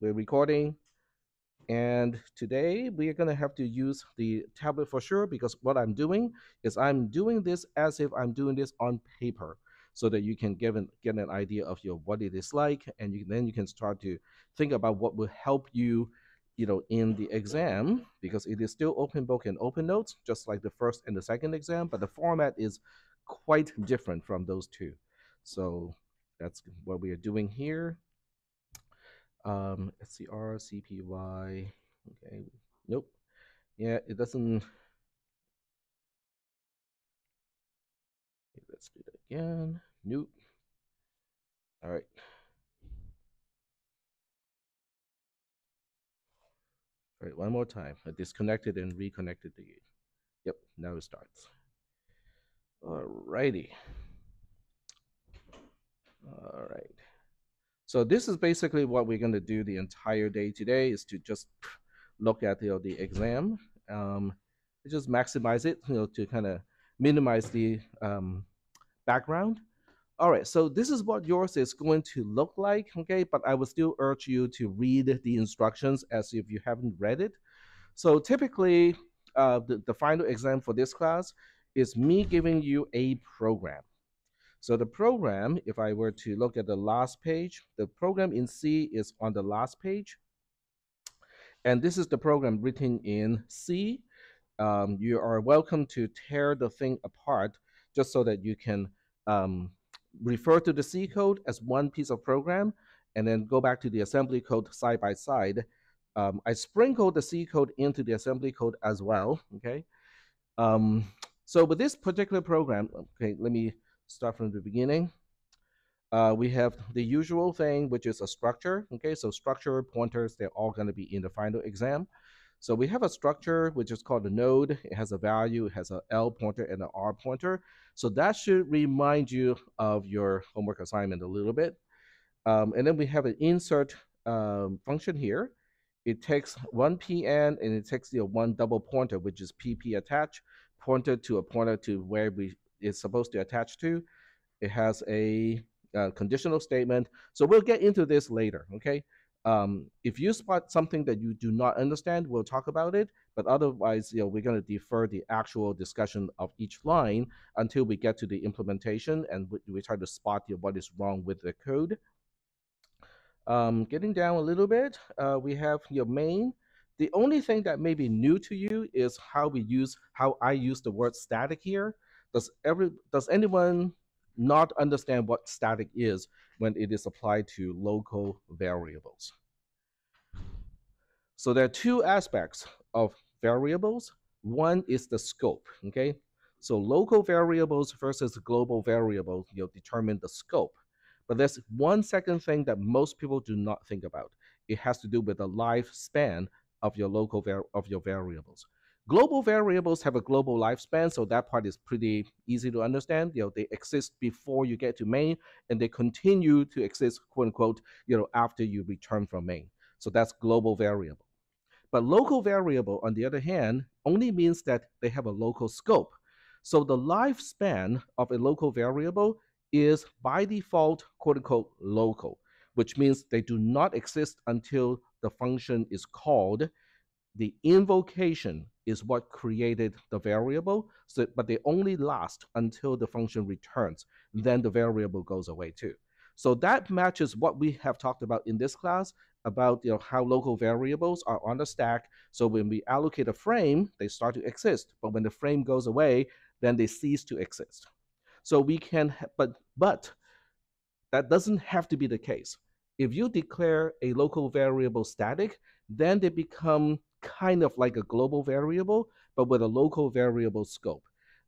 we're recording. And today we are going to have to use the tablet for sure because what I'm doing is I'm doing this as if I'm doing this on paper so that you can get an, get an idea of your what it is like and you, then you can start to think about what will help you you know in the exam because it is still open book and open notes just like the first and the second exam but the format is quite different from those two so that's what we are doing here um, SCR, CPY, okay, nope. Yeah, it doesn't. Okay, let's do it again. Nope. All right. All right, one more time. I disconnected and reconnected the. Yep, now it starts. All righty. All right. So this is basically what we're going to do the entire day today is to just look at you know, the exam, um, just maximize it, you know, to kind of minimize the um, background. All right, so this is what yours is going to look like, okay? But I would still urge you to read the instructions as if you haven't read it. So typically, uh, the, the final exam for this class is me giving you a program. So the program, if I were to look at the last page, the program in C is on the last page. And this is the program written in C. Um, you are welcome to tear the thing apart just so that you can um, refer to the C code as one piece of program and then go back to the assembly code side by side. Um, I sprinkled the C code into the assembly code as well, okay? Um, so with this particular program, okay, let me start from the beginning. Uh, we have the usual thing, which is a structure. Okay, so structure pointers, they're all going to be in the final exam. So we have a structure which is called a node. It has a value, it has an L pointer and an R pointer. So that should remind you of your homework assignment a little bit. Um, and then we have an insert um, function here. It takes one PN and it takes the one double pointer, which is PP attach, pointer to a pointer to where we is supposed to attach to. It has a, a conditional statement. So we'll get into this later, okay? Um, if you spot something that you do not understand, we'll talk about it. But otherwise, you know, we're going to defer the actual discussion of each line until we get to the implementation and we, we try to spot you know, what is wrong with the code. Um, getting down a little bit, uh, we have your main. The only thing that may be new to you is how we use, how I use the word static here. Does every does anyone not understand what static is when it is applied to local variables? So there are two aspects of variables. One is the scope, okay? So local variables versus global variables, you know, determine the scope. But there's one second thing that most people do not think about. It has to do with the lifespan of your local of your variables. Global variables have a global lifespan, so that part is pretty easy to understand. You know, they exist before you get to main, and they continue to exist, quote unquote, you know, after you return from main. So that's global variable. But local variable, on the other hand, only means that they have a local scope. So the lifespan of a local variable is by default, quote unquote, local, which means they do not exist until the function is called. The invocation is what created the variable, so, but they only last until the function returns. Then the variable goes away too. So that matches what we have talked about in this class about you know, how local variables are on the stack. So when we allocate a frame, they start to exist. But when the frame goes away, then they cease to exist. So we can, but, but that doesn't have to be the case. If you declare a local variable static, then they become kind of like a global variable, but with a local variable scope.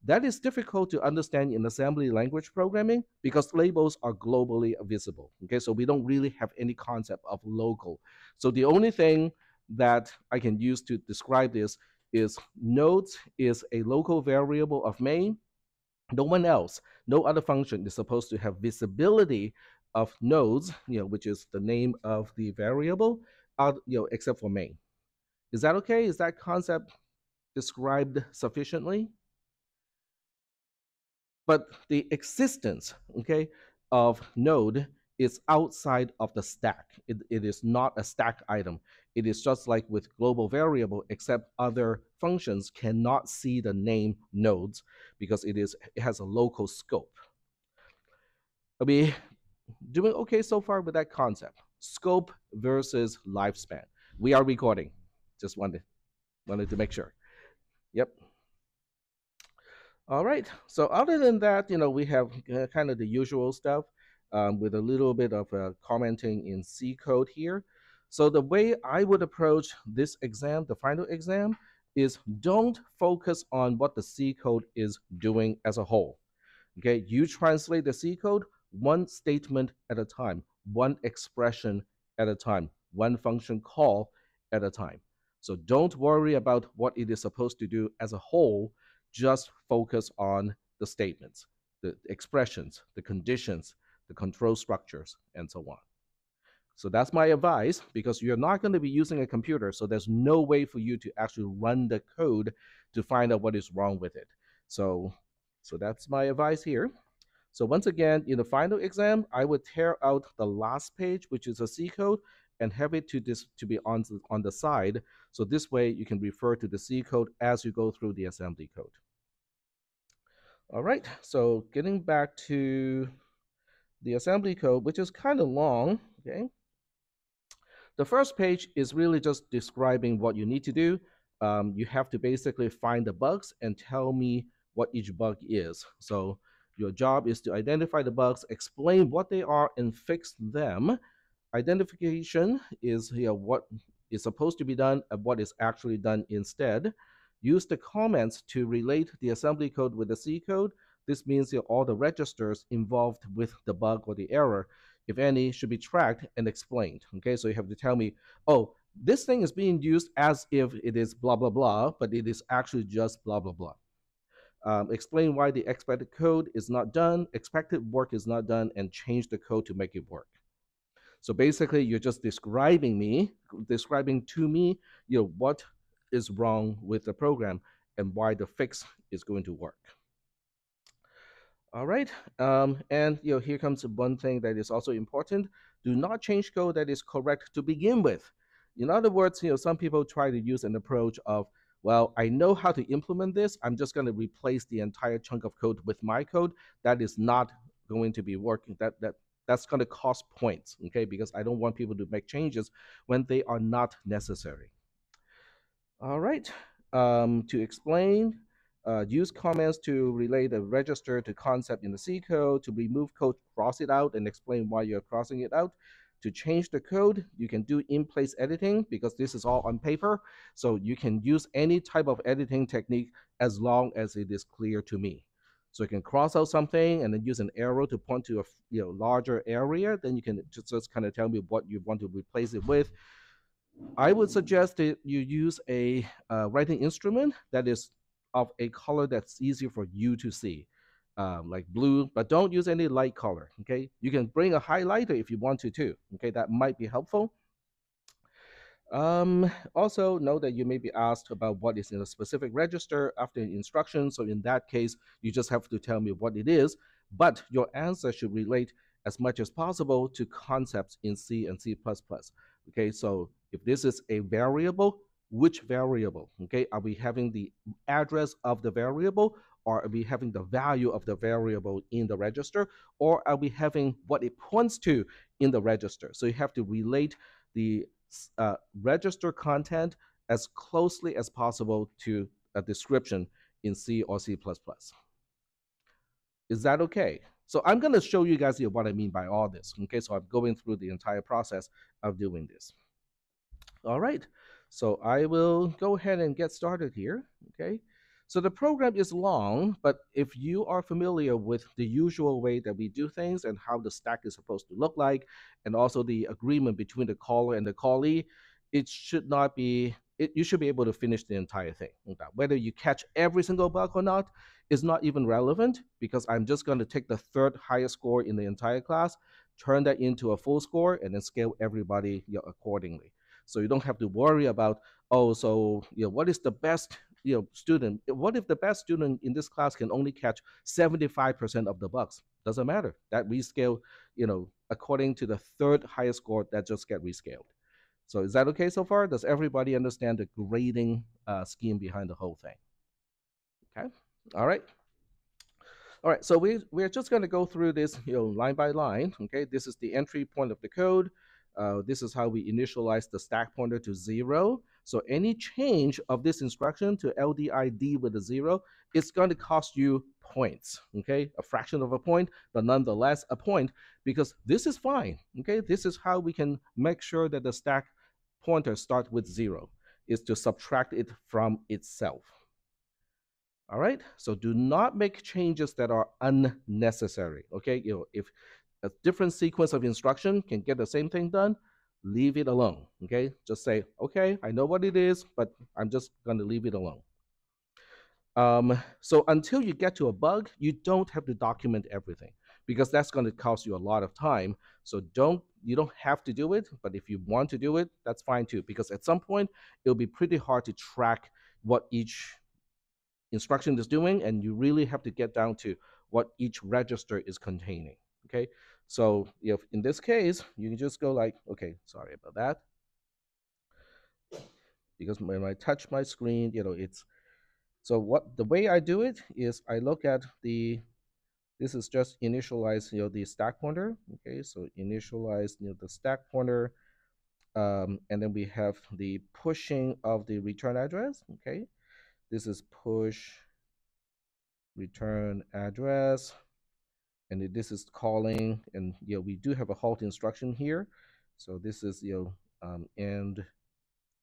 That is difficult to understand in assembly language programming because labels are globally visible. Okay, so we don't really have any concept of local. So the only thing that I can use to describe this is nodes is a local variable of main. No one else, no other function is supposed to have visibility of nodes, you know, which is the name of the variable, uh, you know, except for main. Is that okay? Is that concept described sufficiently? But the existence, okay, of node is outside of the stack. It, it is not a stack item. It is just like with global variable, except other functions cannot see the name nodes because it is it has a local scope. Are we doing okay so far with that concept? Scope versus lifespan. We are recording. Just wanted wanted to make sure. Yep. All right. So other than that, you know, we have uh, kind of the usual stuff um, with a little bit of uh, commenting in C code here. So the way I would approach this exam, the final exam, is don't focus on what the C code is doing as a whole. Okay, you translate the C code one statement at a time, one expression at a time, one function call at a time. So don't worry about what it is supposed to do as a whole, just focus on the statements, the expressions, the conditions, the control structures, and so on. So that's my advice because you're not going to be using a computer, so there's no way for you to actually run the code to find out what is wrong with it. So, so that's my advice here. So once again, in the final exam, I would tear out the last page, which is a C code, and have it to this to be on the, on the side. So this way you can refer to the C code as you go through the assembly code. All right, so getting back to the assembly code, which is kind of long, okay? The first page is really just describing what you need to do. Um, you have to basically find the bugs and tell me what each bug is. So your job is to identify the bugs, explain what they are, and fix them. Identification is here what is supposed to be done and what is actually done instead. Use the comments to relate the assembly code with the C code. This means all the registers involved with the bug or the error, if any, should be tracked and explained. Okay, so you have to tell me, oh, this thing is being used as if it is blah, blah, blah, but it is actually just blah, blah, blah. Um, explain why the expected code is not done, expected work is not done, and change the code to make it work. So basically, you're just describing me, describing to me, you know, what is wrong with the program and why the fix is going to work. All right, um, and you know, here comes one thing that is also important. Do not change code that is correct to begin with. In other words, you know, some people try to use an approach of, well, I know how to implement this. I'm just going to replace the entire chunk of code with my code. That is not going to be working. That that that's going to cost points, okay? Because I don't want people to make changes when they are not necessary. All right, um, to explain, uh, use comments to relate a register to concept in the C code, to remove code, cross it out, and explain why you're crossing it out. To change the code, you can do in-place editing because this is all on paper. So you can use any type of editing technique as long as it is clear to me. So you can cross out something and then use an arrow to point to a you know larger area. Then you can just, just kind of tell me what you want to replace it with. I would suggest that you use a uh, writing instrument that is of a color that's easier for you to see, um, like blue, but don't use any light color, okay? You can bring a highlighter if you want to too, okay? That might be helpful. Um, also, know that you may be asked about what is in a specific register after an instruction. So in that case, you just have to tell me what it is, but your answer should relate as much as possible to concepts in C and C++. Okay, so if this is a variable, which variable? Okay, are we having the address of the variable or are we having the value of the variable in the register or are we having what it points to in the register? So you have to relate the uh, register content as closely as possible to a description in C or C++. Is that okay? So I'm going to show you guys what I mean by all this. Okay, so I'm going through the entire process of doing this. All right, so I will go ahead and get started here, okay? So the program is long, but if you are familiar with the usual way that we do things and how the stack is supposed to look like, and also the agreement between the caller and the callee, it should not be, it, you should be able to finish the entire thing. Whether you catch every single bug or not is not even relevant because I'm just going to take the third highest score in the entire class, turn that into a full score, and then scale everybody accordingly. So you don't have to worry about, oh, so you know, what is the best you know student what if the best student in this class can only catch 75% of the bugs doesn't matter. That rescale you know according to the third highest score that just get rescaled. So is that okay so far? Does everybody understand the grading uh, scheme behind the whole thing? Okay. All right. All right. So we we're just going to go through this you know line by line okay? This is the entry point of the code. Uh, this is how we initialize the stack pointer to zero. So any change of this instruction to LDID with a zero, it's going to cost you points, okay? A fraction of a point, but nonetheless a point because this is fine, okay? This is how we can make sure that the stack pointer starts with zero, is to subtract it from itself. All right, so do not make changes that are unnecessary, okay? You know, if a different sequence of instruction can get the same thing done, leave it alone. Okay, just say, okay, I know what it is, but I'm just going to leave it alone. Um, so until you get to a bug, you don't have to document everything because that's going to cost you a lot of time. So don't you don't have to do it, but if you want to do it, that's fine too. Because at some point, it'll be pretty hard to track what each instruction is doing, and you really have to get down to what each register is containing. Okay, so if in this case, you can just go like, okay, sorry about that. Because when I touch my screen, you know, it's, so what, the way I do it is I look at the, this is just initialize, you know, the stack pointer. Okay, so initialize, you know, the stack pointer. Um, and then we have the pushing of the return address. Okay, this is push return address and this is calling and you know we do have a halt instruction here. So this is you know um, end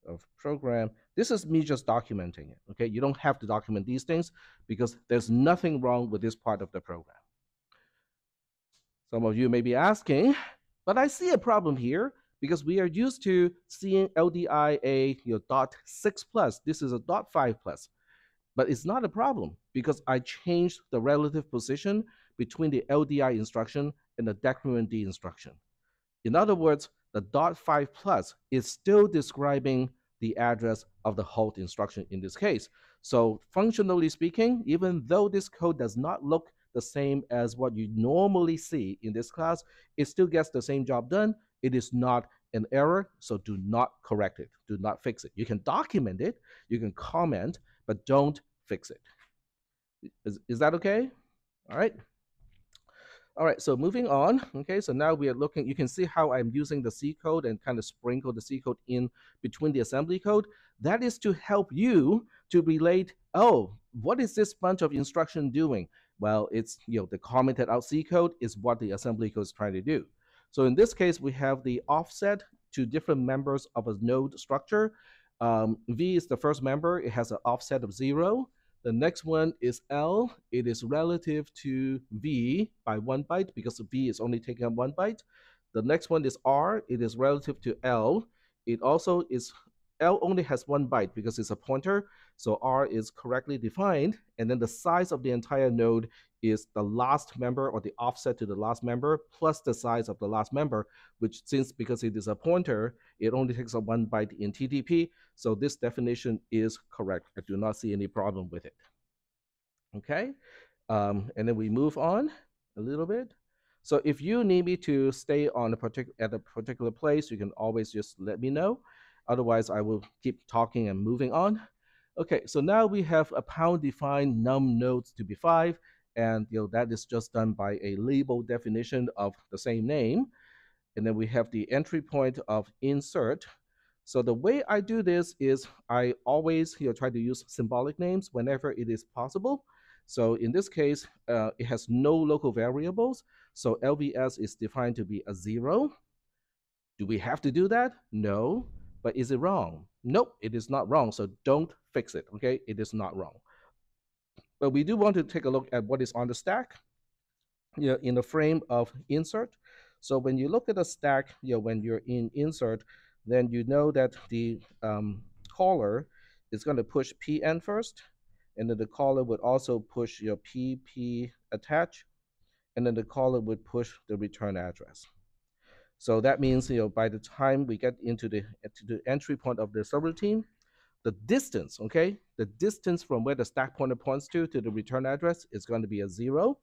of program. This is me just documenting it okay? You don't have to document these things because there's nothing wrong with this part of the program. Some of you may be asking but i see a problem here because we are used to seeing LDIA you know, dot six plus. This is a dot five plus, but it's not a problem because I changed the relative position between the LDI instruction and the decrement D instruction. In other words, the dot 5 plus is still describing the address of the halt instruction in this case. So functionally speaking, even though this code does not look the same as what you normally see in this class, it still gets the same job done. It is not an error, so do not correct it. Do not fix it. You can document it, you can comment, but don't fix it. Is, is that okay? All right. All right, so moving on. Okay, so now we are looking, you can see how I'm using the C code and kind of sprinkle the C code in between the assembly code. That is to help you to relate, oh, what is this bunch of instruction doing? Well, it's, you know, the commented out C code is what the assembly code is trying to do. So in this case, we have the offset to different members of a node structure. Um, v is the first member, it has an offset of zero. The next one is L. It is relative to V by one byte because V is only taking up one byte. The next one is R. It is relative to L. It also is L only has one byte because it's a pointer, so R is correctly defined. And then the size of the entire node is the last member or the offset to the last member plus the size of the last member, which since because it is a pointer, it only takes up one byte in TTP. So this definition is correct. I do not see any problem with it. Okay, um, and then we move on a little bit. So if you need me to stay on a particular at a particular place, you can always just let me know. Otherwise, I will keep talking and moving on. Okay, so now we have a pound defined num nodes to be five, and you know that is just done by a label definition of the same name. And then we have the entry point of insert. So the way I do this is I always you know, try to use symbolic names whenever it is possible. So in this case, uh, it has no local variables. So LVS is defined to be a zero. Do we have to do that? No. But is it wrong? Nope, it is not wrong. So don't fix it, okay? It is not wrong. But we do want to take a look at what is on the stack you know, in the frame of insert. So when you look at the stack, you know, when you're in insert, then you know that the um, caller is going to push pn first, and then the caller would also push your pp attach, and then the caller would push the return address. So that means, you know, by the time we get into the, to the entry point of the subroutine, the distance, okay, the distance from where the stack pointer points to to the return address is going to be a zero.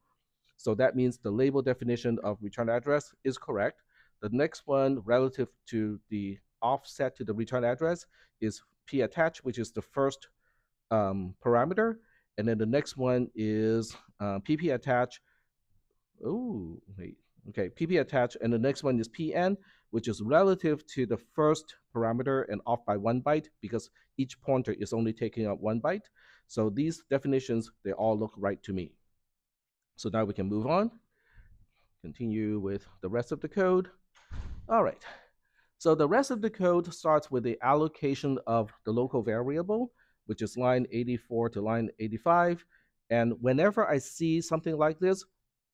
So that means the label definition of return address is correct. The next one relative to the offset to the return address is p attach, which is the first um, parameter. And then the next one is uh, pp attach. Oh, wait. Okay, pp attached, And the next one is pn, which is relative to the first parameter and off by one byte because each pointer is only taking up one byte. So these definitions, they all look right to me. So now we can move on, continue with the rest of the code. All right, so the rest of the code starts with the allocation of the local variable, which is line 84 to line 85. And whenever I see something like this,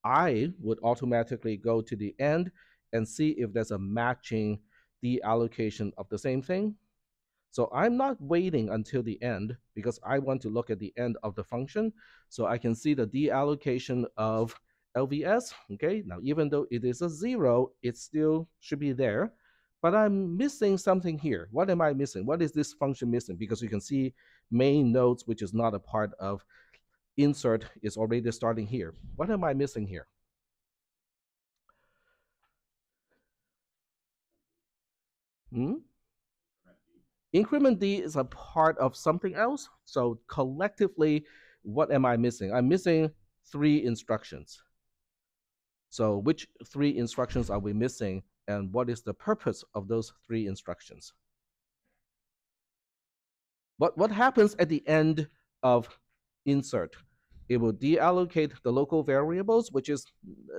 I would automatically go to the end and see if there's a matching deallocation of the same thing. So I'm not waiting until the end because I want to look at the end of the function. So I can see the deallocation of LVS. Okay, now even though it is a zero, it still should be there. But I'm missing something here. What am I missing? What is this function missing? Because you can see main nodes, which is not a part of insert, is already starting here. What am I missing here? Hmm? Increment D is a part of something else. So collectively, what am I missing? I'm missing three instructions. So which three instructions are we missing and what is the purpose of those three instructions? What, what happens at the end of insert? It will deallocate the local variables, which is,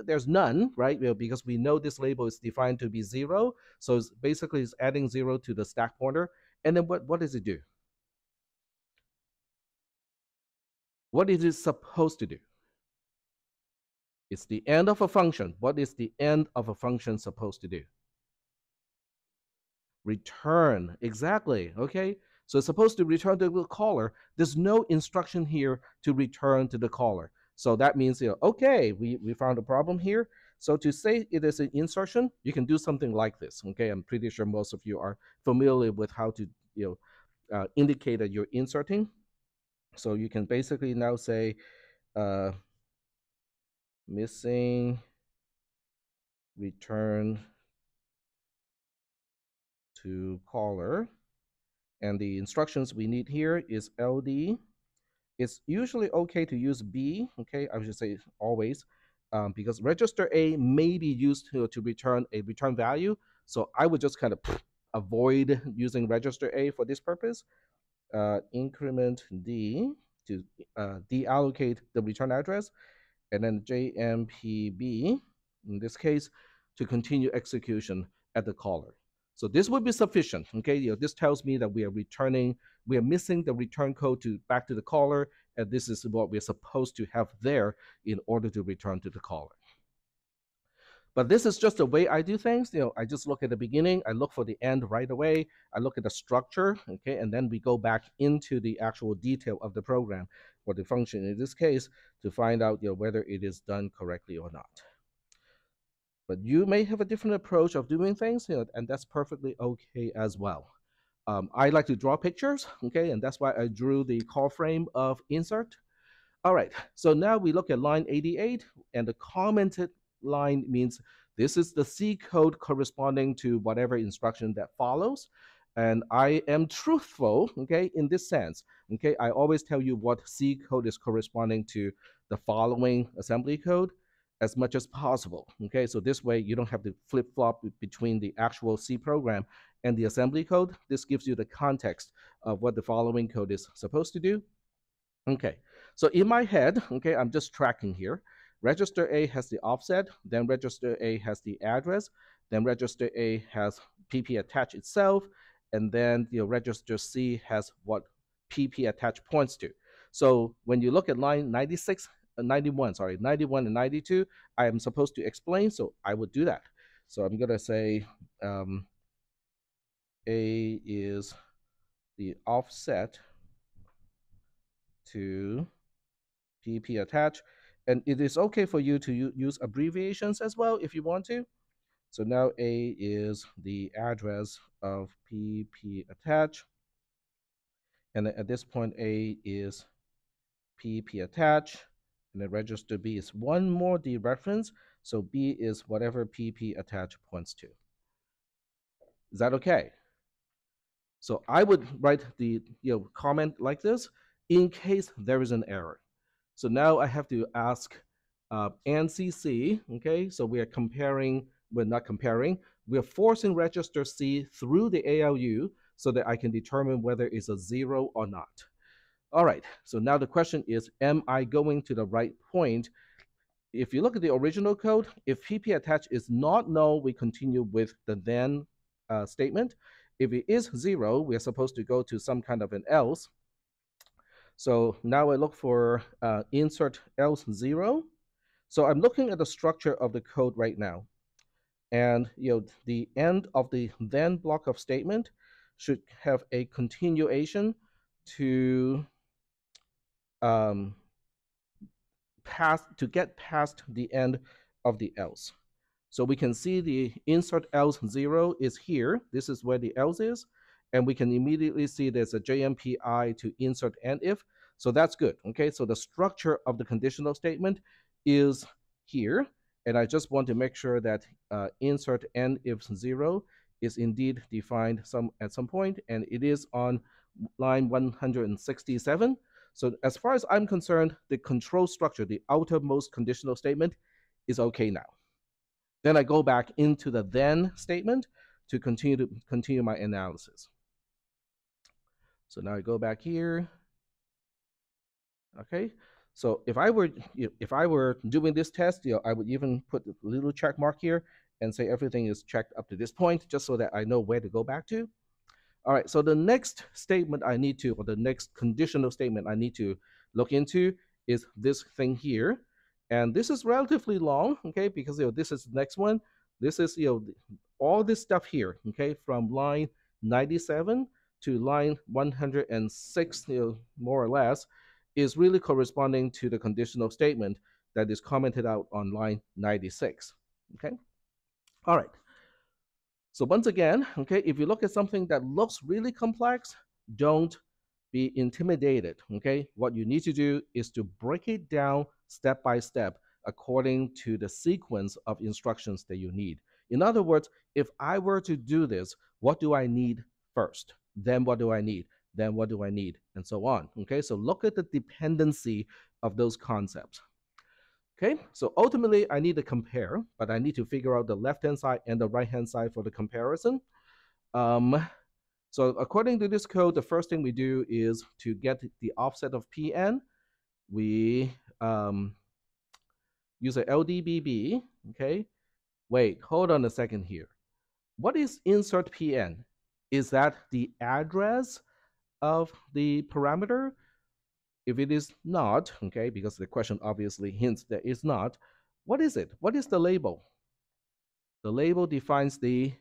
there's none, right? Because we know this label is defined to be zero. So it's basically it's adding zero to the stack pointer. And then what, what does it do? What is it supposed to do? It's the end of a function. What is the end of a function supposed to do? Return, exactly, okay? So it's supposed to return to the caller. There's no instruction here to return to the caller. So that means, you know, okay, we, we found a problem here. So to say it is an insertion, you can do something like this, okay? I'm pretty sure most of you are familiar with how to, you know, uh, indicate that you're inserting. So you can basically now say, uh, missing return to caller. And the instructions we need here is LD. It's usually okay to use B, okay, I should say always, um, because register A may be used to, to return a return value. So I would just kind of avoid using register A for this purpose. Uh, increment D to uh, deallocate the return address and then JMPB, in this case, to continue execution at the caller. So this would be sufficient, okay? You know, this tells me that we are returning, we are missing the return code to back to the caller, and this is what we're supposed to have there in order to return to the caller. But this is just the way I do things. You know, I just look at the beginning, I look for the end right away, I look at the structure, okay, and then we go back into the actual detail of the program or the function in this case to find out you know, whether it is done correctly or not. But you may have a different approach of doing things, you know, and that's perfectly okay as well. Um, I like to draw pictures, okay, and that's why I drew the call frame of insert. All right, so now we look at line 88, and the commented line means this is the C code corresponding to whatever instruction that follows. And I am truthful, okay, in this sense. Okay, I always tell you what C code is corresponding to the following assembly code as much as possible. Okay, so this way you don't have to flip flop between the actual C program and the assembly code. This gives you the context of what the following code is supposed to do. Okay, so in my head, okay, I'm just tracking here. Register A has the offset, then register A has the address, then register A has PP attach itself, and then the register C has what PP attach points to. So when you look at line 96, uh, 91, sorry, 91 and 92, I am supposed to explain, so I would do that. So I'm gonna say um, A is the offset to PP attach, and it is okay for you to use abbreviations as well if you want to. So now A is the address of PP attach. And at this point, A is PP attach, and the register B is one more dereference. So B is whatever PP attach points to. Is that okay? So I would write the you know comment like this in case there is an error. So now I have to ask uh, ANSI, okay? So we are comparing, we're not comparing, we're forcing register C through the ALU so that I can determine whether it's a zero or not. All right, so now the question is, am I going to the right point? If you look at the original code, if PP attach is not null, we continue with the then uh, statement. If it is zero, we're supposed to go to some kind of an else. So now I look for uh, insert else zero. So I'm looking at the structure of the code right now. And you know, the end of the then block of statement should have a continuation to um, pass to get past the end of the else. So we can see the insert else zero is here. This is where the else is. And we can immediately see there's a JMPI to insert and if. So that's good. Okay, so the structure of the conditional statement is here. And I just want to make sure that uh, insert and if zero is indeed defined some at some point, and it is on line 167. So as far as I'm concerned, the control structure, the outermost conditional statement, is okay now. Then I go back into the then statement to continue to continue my analysis. So now I go back here. Okay, so if I were if I were doing this test, you know, I would even put a little check mark here and say everything is checked up to this point, just so that I know where to go back to. All right, so the next statement I need to, or the next conditional statement I need to look into is this thing here. And this is relatively long, okay, because you know this is the next one. This is you know all this stuff here, okay, from line 97 to line 106, you know, more or less, is really corresponding to the conditional statement that is commented out on line 96. Okay. All right. So once again, okay, if you look at something that looks really complex, don't be intimidated. Okay. What you need to do is to break it down step by step according to the sequence of instructions that you need. In other words, if I were to do this, what do I need first? Then what do I need? Then what do I need? And so on. Okay, so look at the dependency of those concepts. Okay, so ultimately I need to compare, but I need to figure out the left-hand side and the right-hand side for the comparison. Um, so according to this code, the first thing we do is to get the offset of Pn, we um, use a LDBB, okay? Wait, hold on a second here. What is insert PN? Is that the address of the parameter? If it is not, okay, because the question obviously hints that it's not, what is it? What is the label? The label defines the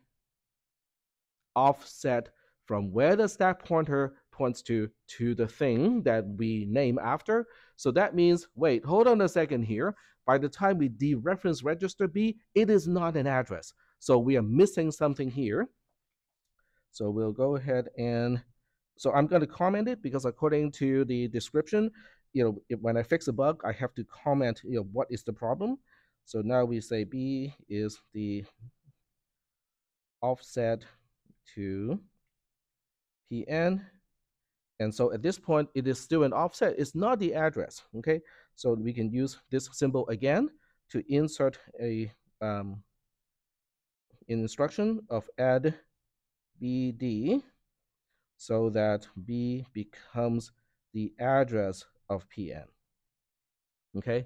offset from where the stack pointer points to to the thing that we name after. So that means, wait, hold on a second here. By the time we dereference register B, it is not an address. So we are missing something here. So we'll go ahead and, so I'm going to comment it because according to the description, you know, if, when I fix a bug, I have to comment, you know, what is the problem. So now we say B is the offset to PN and so at this point, it is still an offset. It's not the address, okay? So we can use this symbol again to insert a um, instruction of add BD so that B becomes the address of PN, okay?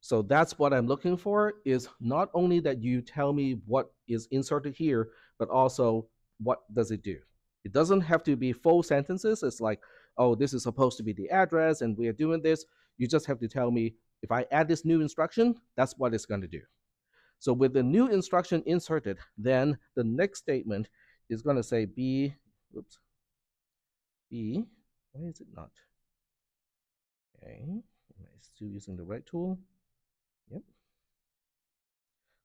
So that's what I'm looking for is not only that you tell me what is inserted here, but also what does it do? It doesn't have to be full sentences. It's like, oh, this is supposed to be the address and we are doing this. You just have to tell me if I add this new instruction, that's what it's going to do. So with the new instruction inserted, then the next statement is going to say B, oops, B, why is it not? Okay, am I still using the right tool? Yep.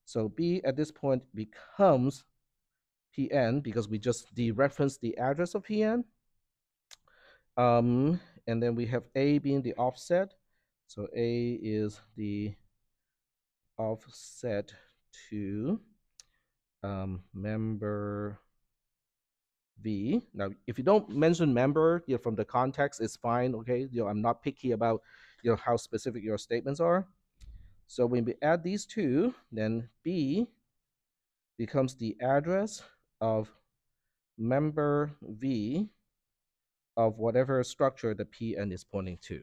So B at this point becomes PN because we just dereference the address of PN. Um, and then we have A being the offset. So A is the offset to um, member V. Now, if you don't mention member, you know, from the context, it's fine. Okay, you know, I'm not picky about you know how specific your statements are. So when we add these two, then B becomes the address of member V of whatever structure the PN is pointing to.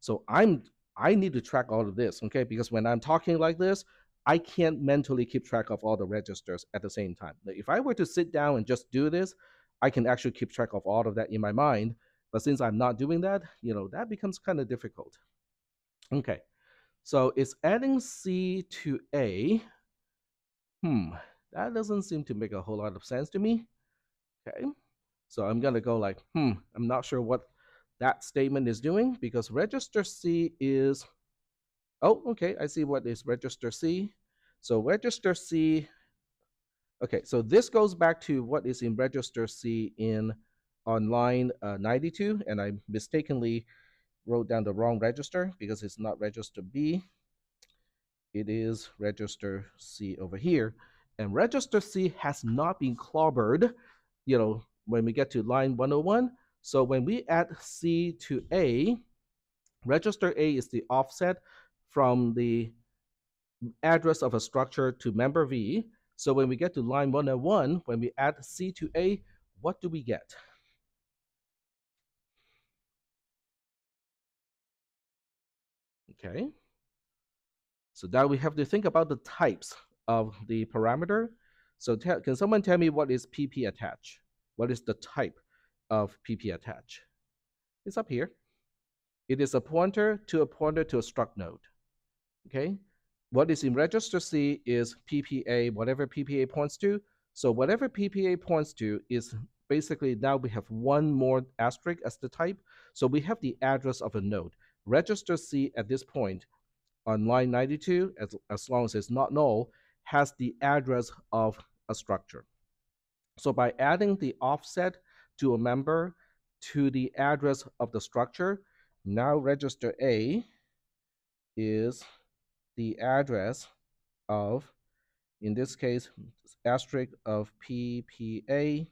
So I'm I need to track all of this, okay? Because when I'm talking like this, I can't mentally keep track of all the registers at the same time. If I were to sit down and just do this, I can actually keep track of all of that in my mind. But since I'm not doing that, you know, that becomes kind of difficult. Okay, so it's adding C to A. Hmm, that doesn't seem to make a whole lot of sense to me. Okay, so I'm gonna go like, hmm, I'm not sure what that statement is doing because register C is, oh, okay, I see what is register C. So register C Okay, so this goes back to what is in register C in on line uh, 92, and I mistakenly wrote down the wrong register because it's not register B. It is register C over here. And register C has not been clobbered, you know, when we get to line 101. So when we add C to A, register A is the offset from the address of a structure to member V. So when we get to line 101, when we add C to A, what do we get? Okay. So now we have to think about the types of the parameter. So can someone tell me what is PP attach? What is the type of PP attach? It's up here. It is a pointer to a pointer to a struct node. Okay what is in register C is PPA, whatever PPA points to. So whatever PPA points to is basically now we have one more asterisk as the type. So we have the address of a node. Register C at this point on line 92, as, as long as it's not null, has the address of a structure. So by adding the offset to a member to the address of the structure, now register A is the address of, in this case, asterisk of PPA,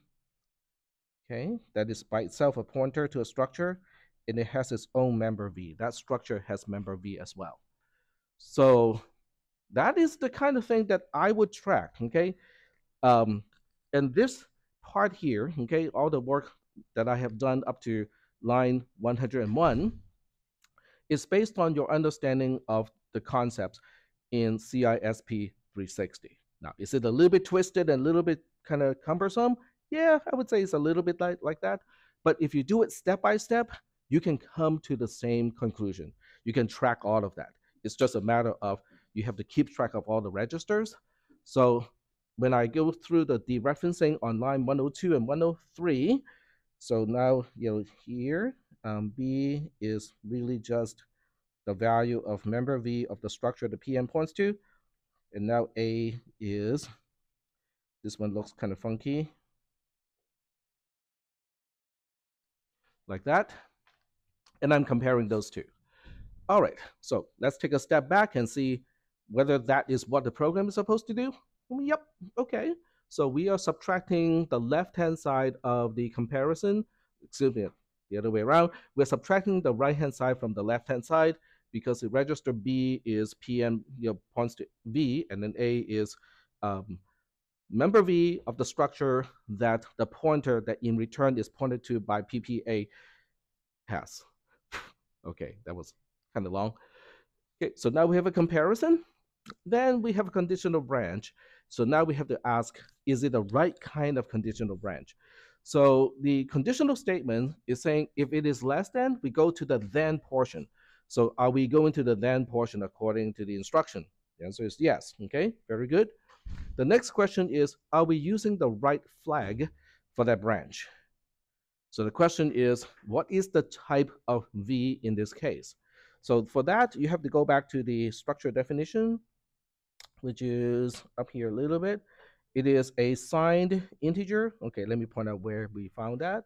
okay, that is by itself a pointer to a structure, and it has its own member V. That structure has member V as well. So that is the kind of thing that I would track, okay? Um, and this part here, okay, all the work that I have done up to line 101 is based on your understanding of the concepts in CISP 360. Now, is it a little bit twisted and a little bit kind of cumbersome? Yeah, I would say it's a little bit like, like that. But if you do it step by step, you can come to the same conclusion. You can track all of that. It's just a matter of you have to keep track of all the registers. So when I go through the dereferencing on line 102 and 103, so now you know here um, B is really just the value of member V of the structure the PN points to. And now A is, this one looks kind of funky. Like that. And I'm comparing those two. All right, so let's take a step back and see whether that is what the program is supposed to do. Yep, okay. So we are subtracting the left-hand side of the comparison, excuse me, the other way around. We're subtracting the right-hand side from the left-hand side because the register B is PN you know, points to V, and then A is um, member V of the structure that the pointer that in return is pointed to by PPA has. okay, that was kind of long. Okay, so now we have a comparison. Then we have a conditional branch. So now we have to ask, is it the right kind of conditional branch? So the conditional statement is saying if it is less than, we go to the then portion. So are we going to the then portion according to the instruction? The answer is yes. Okay, very good. The next question is, are we using the right flag for that branch? So the question is, what is the type of V in this case? So for that, you have to go back to the structure definition, which is up here a little bit. It is a signed integer. Okay, let me point out where we found that.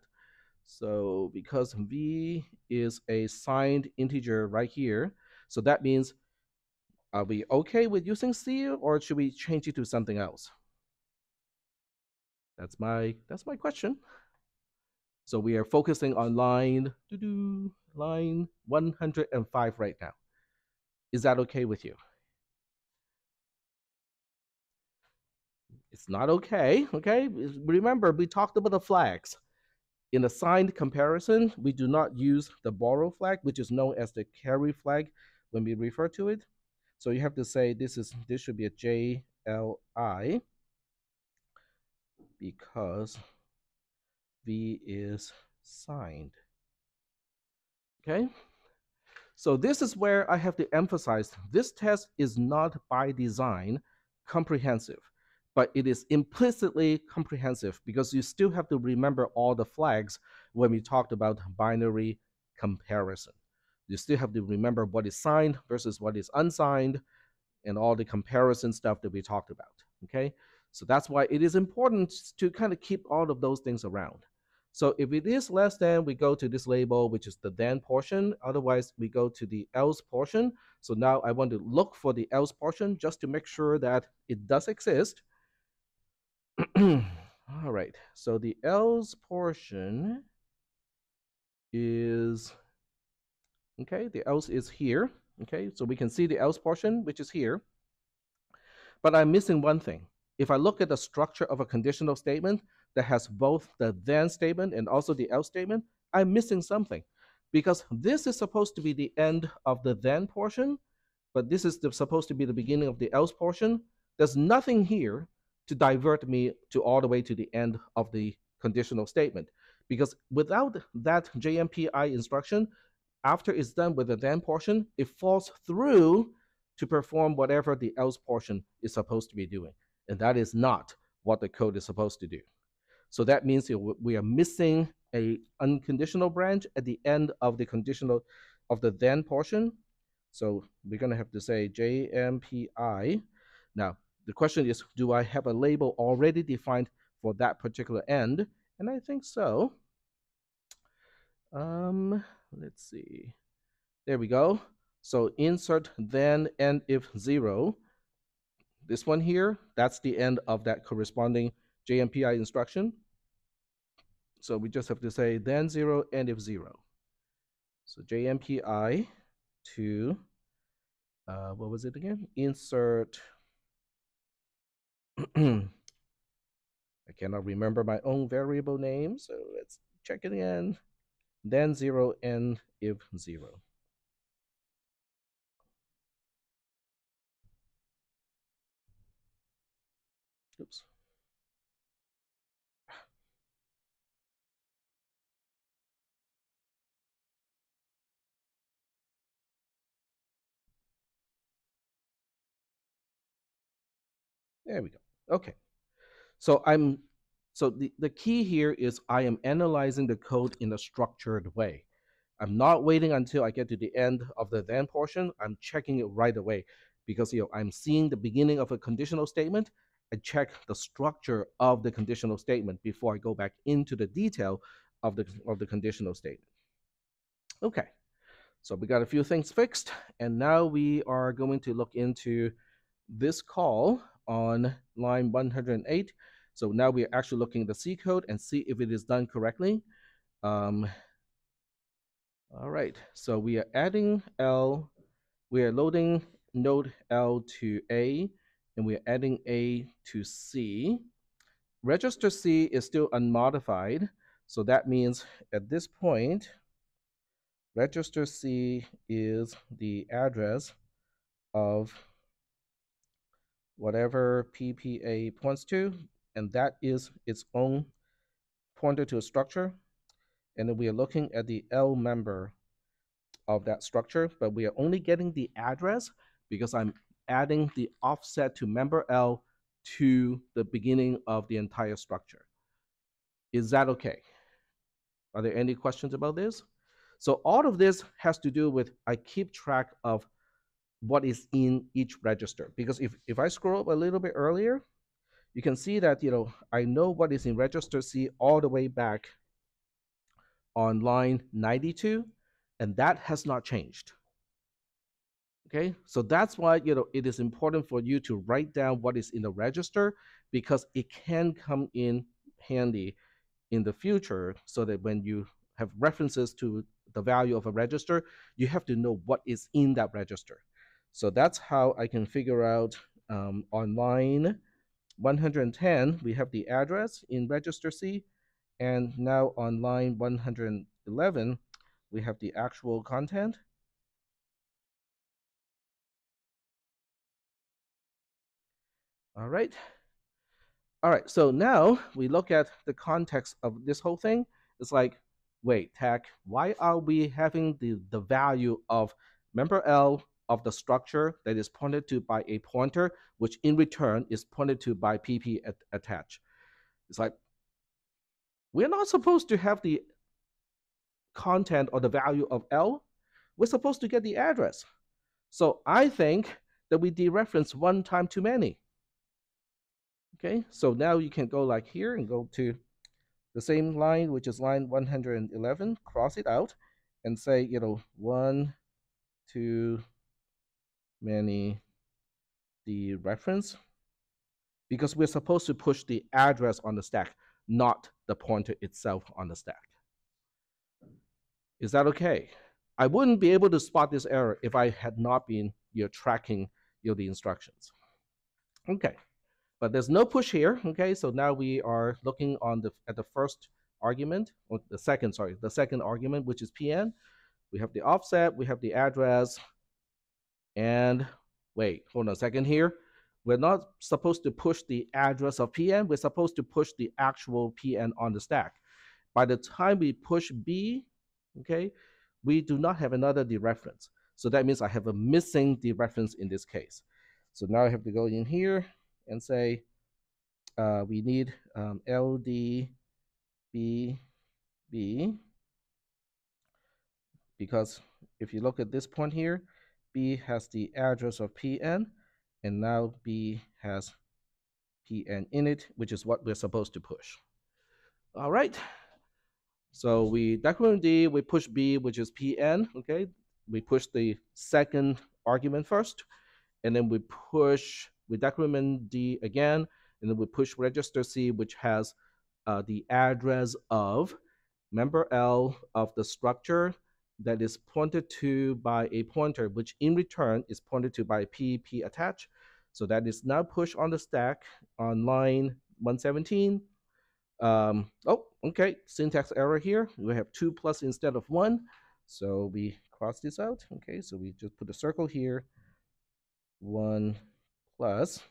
So because v is a signed integer right here, so that means are we okay with using C or should we change it to something else? That's my that's my question. So we are focusing on line do do line 105 right now. Is that okay with you? It's not okay, okay? Remember, we talked about the flags. In a signed comparison, we do not use the borrow flag, which is known as the carry flag when we refer to it. So you have to say this is this should be a JLI because V is signed. Okay? So this is where I have to emphasize this test is not by design comprehensive, but it is implicitly comprehensive because you still have to remember all the flags when we talked about binary comparison. You still have to remember what is signed versus what is unsigned and all the comparison stuff that we talked about. Okay, so that's why it is important to kind of keep all of those things around. So if it is less than, we go to this label, which is the then portion. Otherwise, we go to the else portion. So now I want to look for the else portion just to make sure that it does exist. All right, so the else portion is, okay, the else is here. Okay, so we can see the else portion, which is here. But I'm missing one thing. If I look at the structure of a conditional statement, that has both the then statement and also the else statement, I'm missing something because this is supposed to be the end of the then portion, but this is the, supposed to be the beginning of the else portion. There's nothing here to divert me to all the way to the end of the conditional statement because without that JMPI instruction, after it's done with the then portion, it falls through to perform whatever the else portion is supposed to be doing. And that is not what the code is supposed to do. So that means we are missing a unconditional branch at the end of the conditional of the then portion. So we're going to have to say JMPI. Now, the question is, do I have a label already defined for that particular end? And I think so. Um, let's see. There we go. So insert then end if zero. This one here, that's the end of that corresponding JMPI instruction. So we just have to say then zero and if zero. So JMPI to, uh, what was it again? Insert, I cannot remember my own variable name, so let's check it again. Then zero and if zero. Oops. There we go. Okay. So I'm so the, the key here is I am analyzing the code in a structured way. I'm not waiting until I get to the end of the then portion. I'm checking it right away because you know I'm seeing the beginning of a conditional statement. I check the structure of the conditional statement before I go back into the detail of the of the conditional statement. Okay. So we got a few things fixed, and now we are going to look into this call on line 108. So now we're actually looking at the C code and see if it is done correctly. Um, all right, so we are adding L, we are loading node L to A, and we are adding A to C. Register C is still unmodified, so that means at this point, register C is the address of whatever PPA points to, and that is its own pointer to a structure. And then we are looking at the L member of that structure, but we are only getting the address because I'm adding the offset to member L to the beginning of the entire structure. Is that okay? Are there any questions about this? So all of this has to do with I keep track of what is in each register. Because if, if I scroll up a little bit earlier, you can see that, you know, I know what is in register C all the way back on line 92, and that has not changed. Okay, so that's why you know it is important for you to write down what is in the register because it can come in handy in the future so that when you have references to the value of a register, you have to know what is in that register. So that's how I can figure out um, on line 110, we have the address in register C, and now on line 111, we have the actual content. All right. All right, so now we look at the context of this whole thing. It's like, wait, TAC, why are we having the, the value of member L of the structure that is pointed to by a pointer, which in return is pointed to by PP at, attached? It's like, we're not supposed to have the content or the value of L. We're supposed to get the address. So I think that we dereference one time too many. Okay, so now you can go like here and go to the same line, which is line 111, cross it out and say, you know, one, two, many, dereference, because we're supposed to push the address on the stack, not the pointer itself on the stack. Is that okay? I wouldn't be able to spot this error if I had not been you tracking you know, the instructions. Okay. But there's no push here, okay? So now we are looking on the at the first argument, or the second, sorry, the second argument, which is PN. We have the offset, we have the address, and wait, hold on a second here. We're not supposed to push the address of PN, we're supposed to push the actual PN on the stack. By the time we push B, okay, we do not have another dereference. So that means I have a missing dereference in this case. So now I have to go in here, and say uh, we need um, LDBB because if you look at this point here, B has the address of PN and now B has PN in it, which is what we're supposed to push. All right. So we decrement D, we push B, which is PN, okay? We push the second argument first, and then we push we decrement D again, and then we push register C, which has uh, the address of member L of the structure that is pointed to by a pointer, which in return is pointed to by PP attached. So that is now pushed on the stack on line 117. Um, oh, okay, syntax error here. We have two plus instead of one. So we cross this out. Okay, so we just put a circle here. One plus,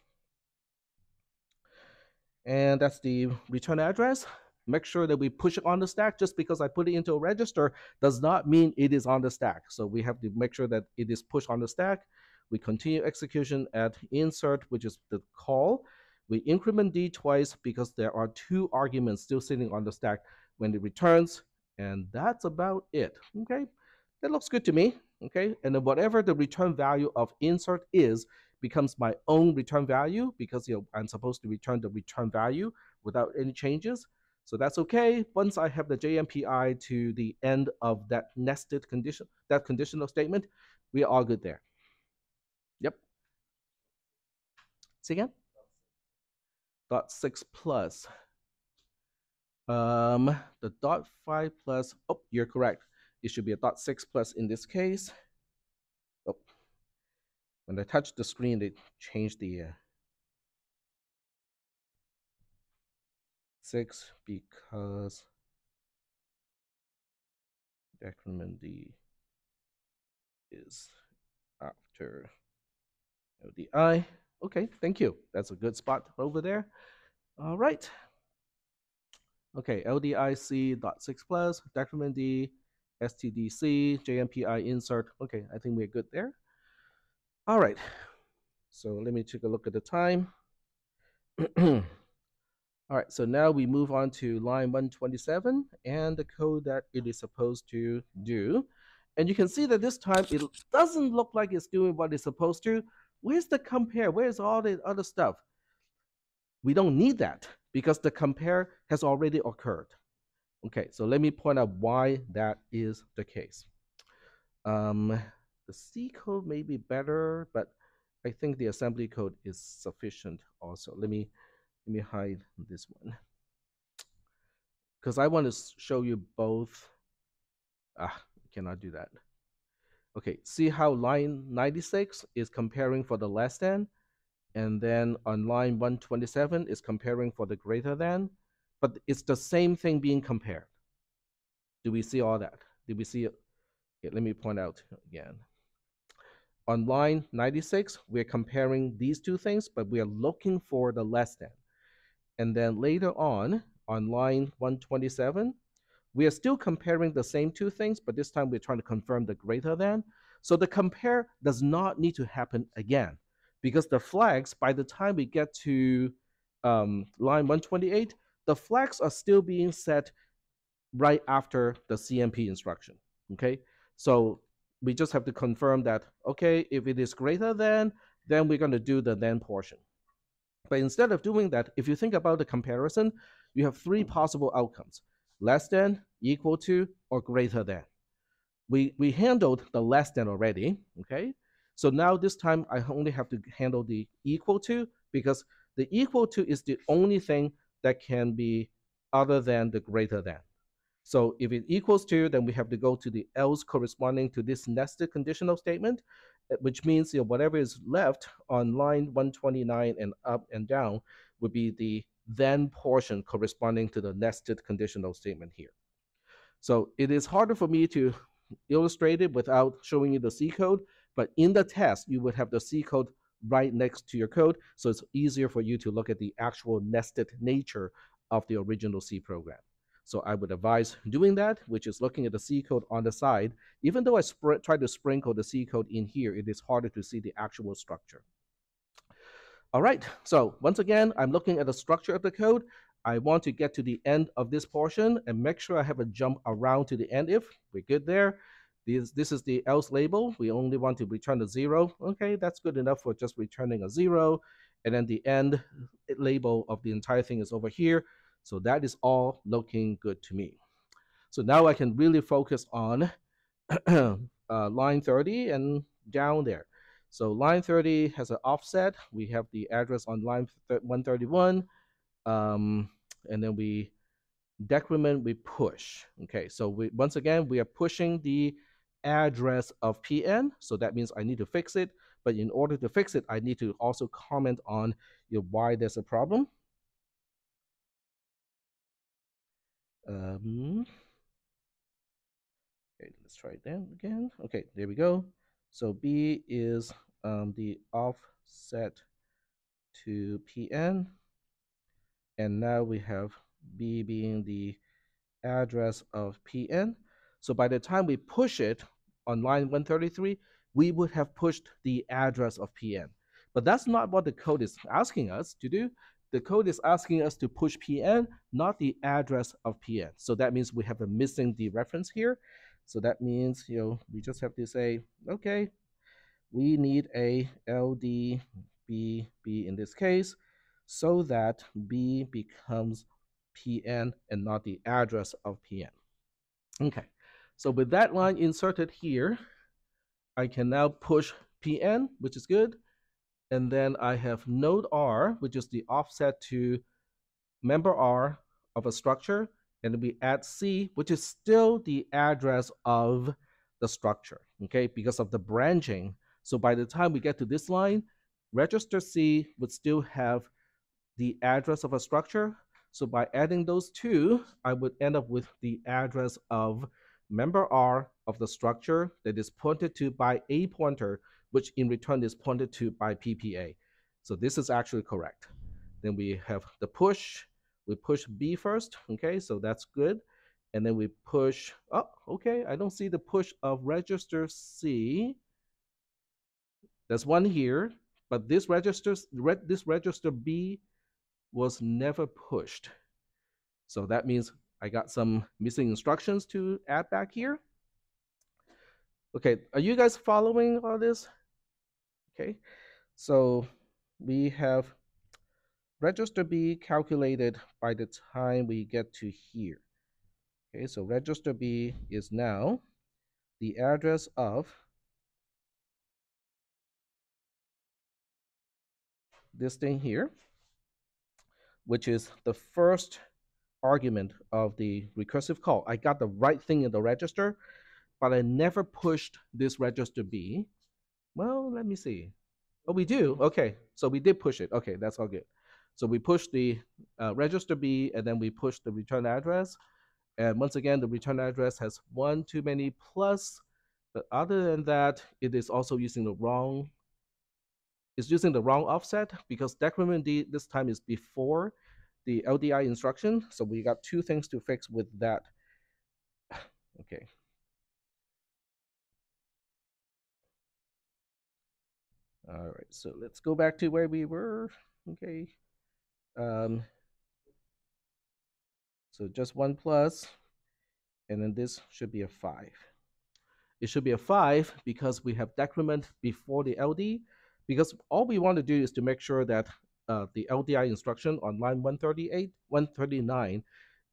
and that's the return address. Make sure that we push it on the stack. Just because I put it into a register does not mean it is on the stack. So we have to make sure that it is pushed on the stack. We continue execution at insert, which is the call. We increment D twice because there are two arguments still sitting on the stack when it returns. And that's about it. Okay, that looks good to me. Okay, and then whatever the return value of insert is, becomes my own return value because you know I'm supposed to return the return value without any changes. So that's okay. Once I have the JMPI to the end of that nested condition, that conditional statement, we are all good there. Yep. See again? Dot six plus. Um, the dot five plus, oh, you're correct. It should be a dot six plus in this case. Oh, When I touch the screen, they change the uh, six because decrement D is after LDI. Okay, thank you. That's a good spot over there. All right. Okay, LDIC dot six plus, decrement D, STDC, JMPI insert. Okay, I think we're good there. All right, so let me take a look at the time. All right, so now we move on to line 127 and the code that it is supposed to do. And you can see that this time it doesn't look like it's doing what it's supposed to. Where's the compare? Where's all the other stuff? We don't need that because the compare has already occurred. Okay, so let me point out why that is the case. Um, the C code may be better, but I think the assembly code is sufficient also. Let me let me hide this one because I want to show you both. Ah, cannot do that. Okay, see how line 96 is comparing for the less than, and then on line 127 is comparing for the greater than, but it's the same thing being compared. Do we see all that? Did we see it? Okay, let me point out again. On line 96, we're comparing these two things, but we are looking for the less than. And then later on, on line 127, we are still comparing the same two things, but this time we're trying to confirm the greater than. So the compare does not need to happen again because the flags, by the time we get to um, line 128, the flags are still being set right after the CMP instruction, okay? So we just have to confirm that, okay, if it is greater than, then we're gonna do the then portion. But instead of doing that, if you think about the comparison, you have three mm. possible outcomes, less than, equal to, or greater than. We, we handled the less than already, okay? So now this time I only have to handle the equal to because the equal to is the only thing that can be other than the greater than. So if it equals to, then we have to go to the else corresponding to this nested conditional statement, Eh, which means you know, whatever is left on line 129 and up and down would be the then portion corresponding to the nested conditional statement here. So it is harder for me to illustrate it without showing you the C code, but in the test, you would have the C code right next to your code, so it's easier for you to look at the actual nested nature of the original C program. So I would advise doing that, which is looking at the C code on the side. Even though I try to sprinkle the C code in here, it is harder to see the actual structure. All right, so once again, I'm looking at the structure of the code. I want to get to the end of this portion and make sure I have a jump around to the end if. We're good there. This, this is the else label. We only want to return a zero. Okay, that's good enough for just returning a zero. And then the end uh, label of the entire thing is over here. So that is all looking good to me. So now I can really focus on uh, line 30 and down there. So line 30 has an offset. We have the address on line 131. Um, and then we decrement, we push. Okay, so we, once again, we are pushing the address of PN. So that means I need to fix it. But in order to fix it, I need to also comment on you know, why there's a problem. Um, okay, let's try that again. Okay, there we go. So B is um, the offset to PN. And now we have B being the address of PN. So by the time we push it on line 133, we would have pushed the address of PN. But that's not what the code is asking us to do the code is asking us to push PN, not the address of PN. So that means we have a missing dereference here. So that means, you know, we just have to say, okay, we need a LDBB in this case so that B becomes PN and not the address of PN. Okay, so with that line inserted here, I can now push PN, which is good. And then I have node R, which is the offset to member R of a structure. And we add C, which is still the address of the structure, okay, because of the branching. So by the time we get to this line, register C would still have the address of a structure. So by adding those two, I would end up with the address of member R of the structure that is pointed to by a pointer which in return is pointed to by PPA. So this is actually correct. Then we have the push. We push B first, okay, so that's good. And then we push, oh, okay, I don't see the push of register C. There's one here, but this register, this register B was never pushed. So that means I got some missing instructions to add back here. Okay, are you guys following all this? Okay, so we have register B calculated by the time we get to here. Okay, so register B is now the address of this thing here, which is the first argument of the recursive call. I got the right thing in the register, but I never pushed this register B. Well, let me see. Oh, we do? Okay, so we did push it. Okay, that's all good. So we push the uh, register B, and then we push the return address. And once again, the return address has one too many plus. But other than that, it is also using the wrong is using the wrong offset because decrement D this time is before the LDI instruction. So we got two things to fix with that. Okay. All right, so let's go back to where we were. Okay. Um, so just one plus, and then this should be a five. It should be a five because we have decrement before the LD, because all we want to do is to make sure that uh, the LDI instruction on line 138, 139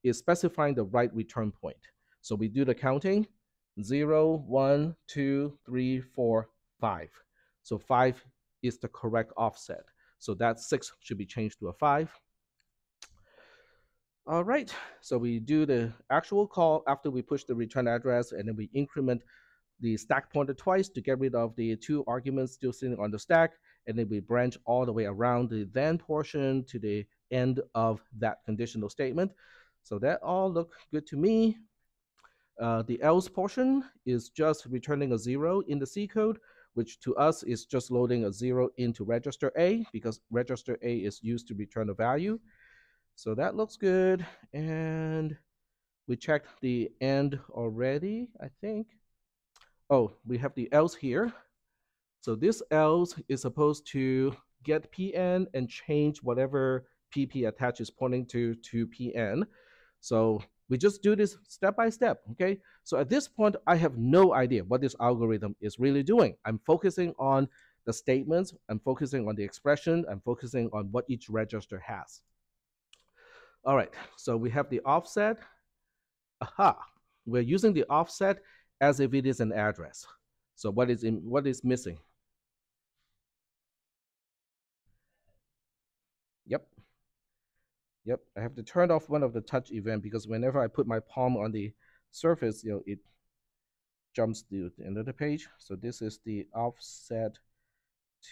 is specifying the right return point. So we do the counting, 0, 1, 2, 3, 4, 5. So 5 is the correct offset. So that 6 should be changed to a 5. All right, so we do the actual call after we push the return address and then we increment the stack pointer twice to get rid of the two arguments still sitting on the stack, and then we branch all the way around the then portion to the end of that conditional statement. So that all look good to me. Uh, the else portion is just returning a zero in the C code, which to us is just loading a zero into register A because register A is used to return a value. So that looks good. And we checked the end already, I think oh, we have the else here. So this else is supposed to get pn and change whatever pp attach is pointing to to pn. So we just do this step by step, okay? So at this point, I have no idea what this algorithm is really doing. I'm focusing on the statements, I'm focusing on the expression, I'm focusing on what each register has. All right, so we have the offset. Aha, we're using the offset as if it is an address. So what is in, what is missing? Yep. Yep, I have to turn off one of the touch event because whenever I put my palm on the surface, you know, it jumps to the end of the page. So this is the offset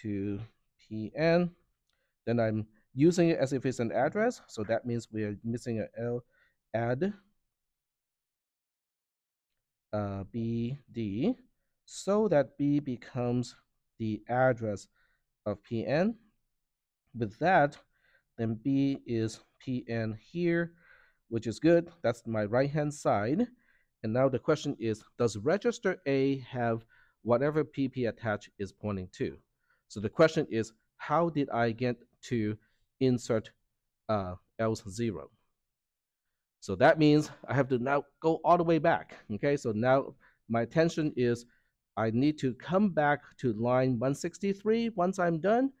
to PN. Then I'm using it as if it's an address. So that means we are missing a L add uh, BD so that B becomes the address of PN. With that, then B is PN here, which is good. That's my right-hand side. And now the question is, does register A have whatever PP attached is pointing to? So the question is, how did I get to insert uh, else 0? So that means I have to now go all the way back. Okay, so now my attention is I need to come back to line 163 once I'm done,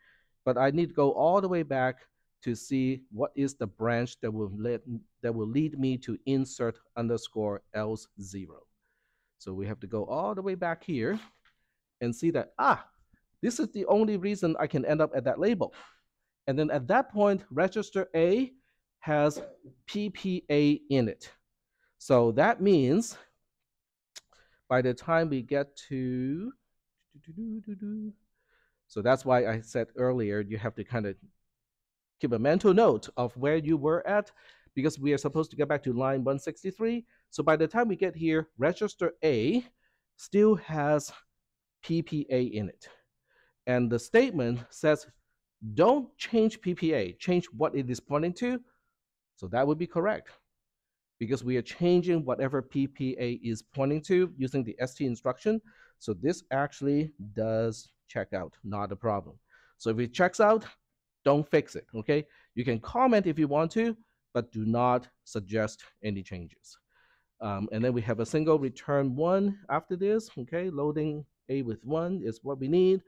but I need to go all the way back to see what is the branch that will let that will lead me to insert underscore else zero. So we have to go all the way back here and see that ah, this is the only reason I can end up at that label. And then at that point, register A has PPA in it. So that means by the time we get to, so that's why I said earlier, you have to kind of keep a mental note of where you were at because we are supposed to get back to line 163. So by the time we get here, register A still has PPA in it. And the statement says, don't change PPA, change what it is pointing to so that would be correct because we are changing whatever PPA is pointing to using the ST instruction. So this actually does check out, not a problem. So if it checks out, don't fix it, okay? You can comment if you want to, but do not suggest any changes. Um, and then we have a single return one after this, okay? Loading A with one is what we need.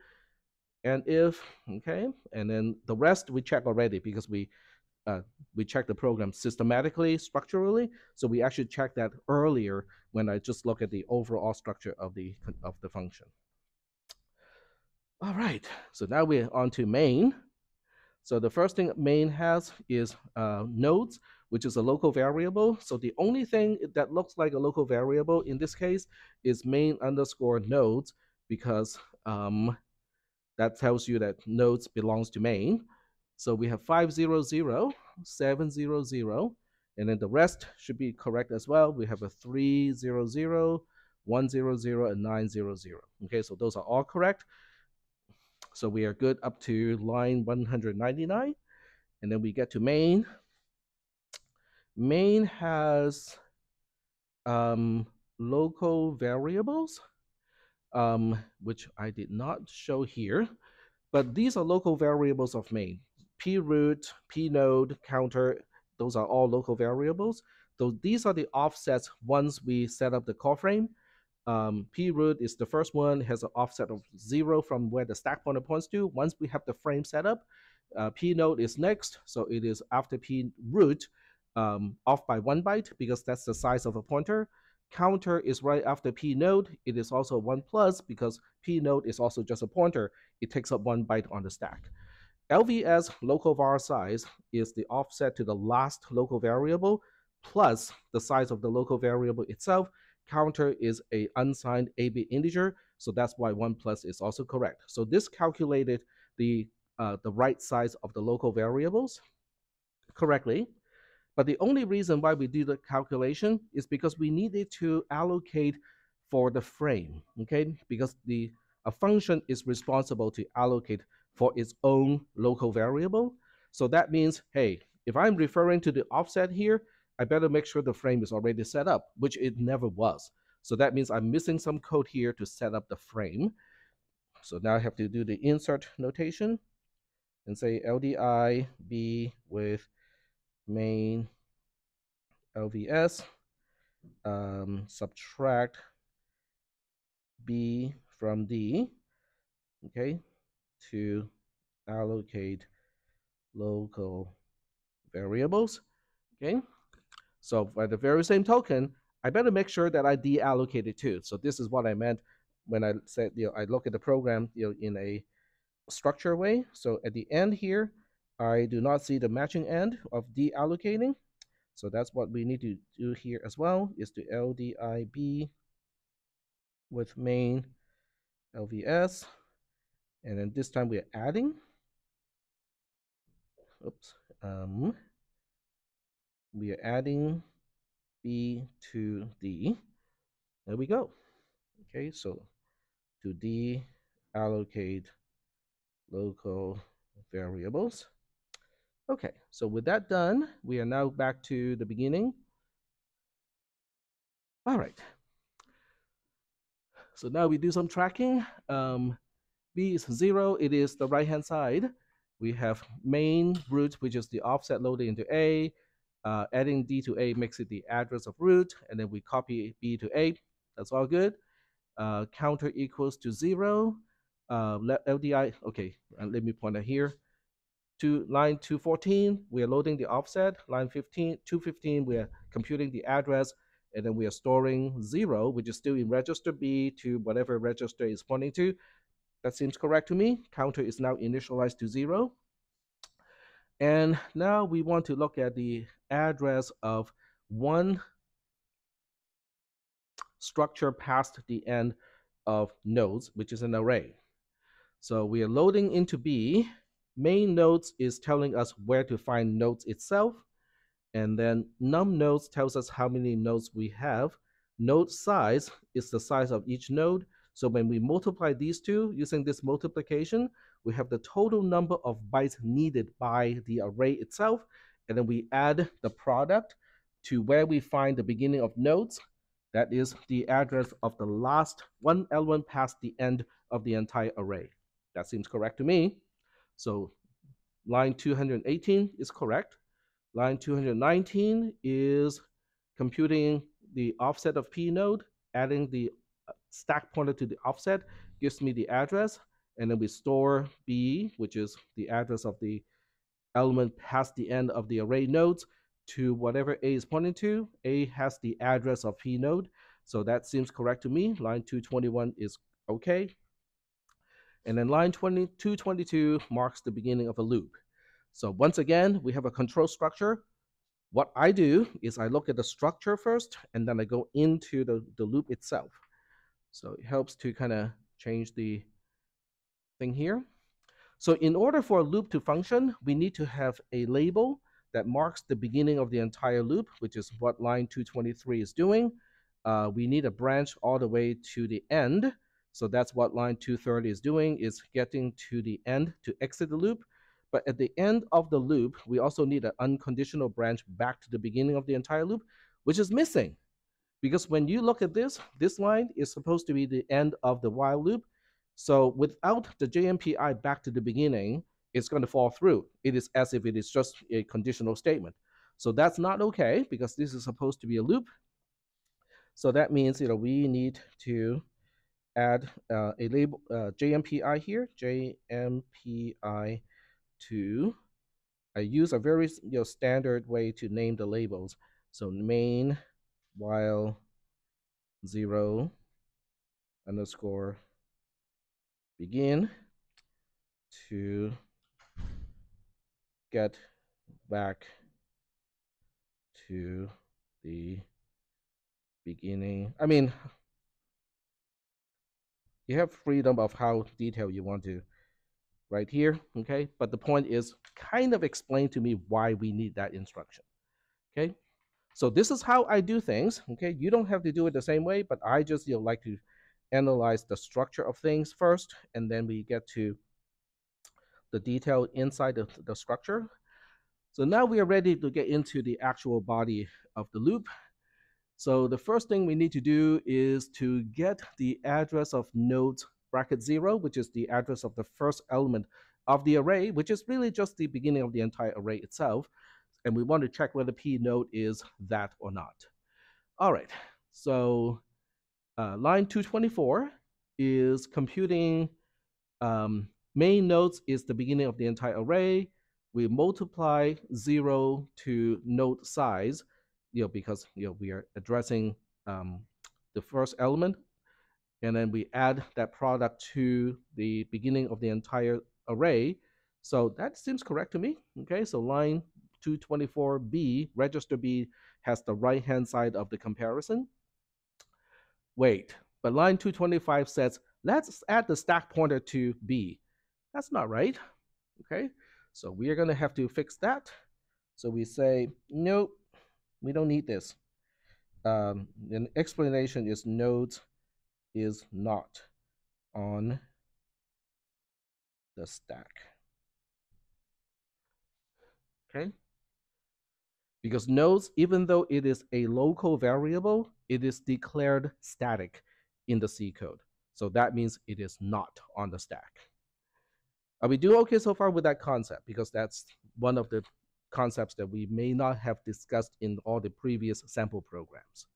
And if, okay, and then the rest we check already because we uh, we check the program systematically, structurally. So we actually check that earlier when I just look at the overall structure of the of the function. All right, so now we're on to main. So the first thing main has is uh, nodes, which is a local variable. So the only thing that looks like a local variable in this case is main underscore nodes because um, that tells you that nodes belongs to main. So we have 500, 700, and then the rest should be correct as well. We have a 300, 100, and 900. Okay, so those are all correct. So we are good up to line 199. And then we get to main. Main has um, local variables, um, which I did not show here. But these are local variables of main. P root, P node, counter, those are all local variables. So these are the offsets once we set up the call frame. Um, P root is the first one, has an offset of zero from where the stack pointer points to. Once we have the frame set up, uh, P node is next. So it is after P root um, off by one byte because that's the size of a pointer. Counter is right after P node. It is also one plus because P node is also just a pointer. It takes up one byte on the stack. LVS local var size is the offset to the last local variable plus the size of the local variable itself counter is a unsigned 8-bit integer, so that's why 1 plus is also correct. So this calculated the, uh, the right size of the local variables correctly, but the only reason why we do the calculation is because we needed to allocate for the frame, okay? Because the a function is responsible to allocate for its own local variable. So that means, hey, if I'm referring to the offset here, I better make sure the frame is already set up, which it never was. So that means I'm missing some code here to set up the frame. So now I have to do the insert notation and say LDI B with main LVS, um, subtract B from D, okay, to allocate local variables, okay. So by the very same token, I better make sure that I deallocate it too. So this is what I meant when I said, you know, I look at the program you know, in a structure way. So at the end here, I do not see the matching end of deallocating. So that's what we need to do here as well, is to LDIB with main LVS. And then this time we're adding. Oops. Um, we are adding B to D. There we go. Okay, so to D allocate local variables. Okay, so with that done, we are now back to the beginning. All right. So now we do some tracking. Um, B is zero, it is the right-hand side. We have main root, which is the offset loaded into A. Uh, adding D to A makes it the address of root, and then we copy B to A. That's all good. Uh, counter equals to zero. Uh, LDI, okay, and let me point out here. To line 214, we are loading the offset. Line 15, 215, we are computing the address, and then we are storing zero, which is still in register B to whatever register is pointing to. That seems correct to me. Counter is now initialized to zero. And now we want to look at the address of one structure past the end of nodes, which is an array. So we are loading into B. Main nodes is telling us where to find nodes itself. And then num nodes tells us how many nodes we have. Node size is the size of each node. So when we multiply these two using this multiplication, we have the total number of bytes needed by the array itself, and then we add the product to where we find the beginning of nodes. That is the address of the last one element past the end of the entire array. That seems correct to me. So line 218 is correct. Line 219 is computing the offset of P node, adding the uh, stack pointer to the offset, gives me the address and then we store B, which is the address of the element past the end of the array nodes to whatever A is pointing to. A has the address of P node. So that seems correct to me. Line 221 is okay. And then line two twenty two marks the beginning of a loop. So once again, we have a control structure. What I do is I look at the structure first, and then I go into the, the loop itself. So it helps to kind of change the thing here. So in order for a loop to function, we need to have a label that marks the beginning of the entire loop, which is what line 223 is doing. Uh, we need a branch all the way to the end. So that's what line 230 is doing, is getting to the end to exit the loop. But at the end of the loop, we also need an unconditional branch back to the beginning of the entire loop, which is missing. Because when you look at this, this line is supposed to be the end of the while loop. So without the JMPI back to the beginning, it's going to fall through. It is as if it is just a conditional statement. So that's not okay because this is supposed to be a loop. So that means you know we need to add uh, a label uh, JMPI here, JMPI to. I use a very you know, standard way to name the labels. So main while zero underscore begin to get back to the beginning. I mean, you have freedom of how detailed you want to right here, okay? But the point is kind of explain to me why we need that instruction, okay? So this is how I do things, okay? You don't have to do it the same way, but I just you know, like to analyze the structure of things first, and then we get to the detail inside of the structure. So now we are ready to get into the actual body of the loop. So the first thing we need to do is to get the address of node bracket zero, which is the address of the first element of the array, which is really just the beginning of the entire array itself. And we want to check whether p node is that or not. All right, so uh, line 224 is computing um, main nodes is the beginning of the entire array. We multiply zero to node size, you know, because you know we are addressing um, the first element, and then we add that product to the beginning of the entire array. So that seems correct to me. Okay, so line 224b, register B has the right hand side of the comparison. Wait, but line 225 says, let's add the stack pointer to B. That's not right. Okay, so we are going to have to fix that. So we say, nope, we don't need this. Um, an explanation is node is not on the stack. Okay? Because nodes, even though it is a local variable, it is declared static in the C code. So that means it is not on the stack. Are we doing okay so far with that concept? Because that's one of the concepts that we may not have discussed in all the previous sample programs.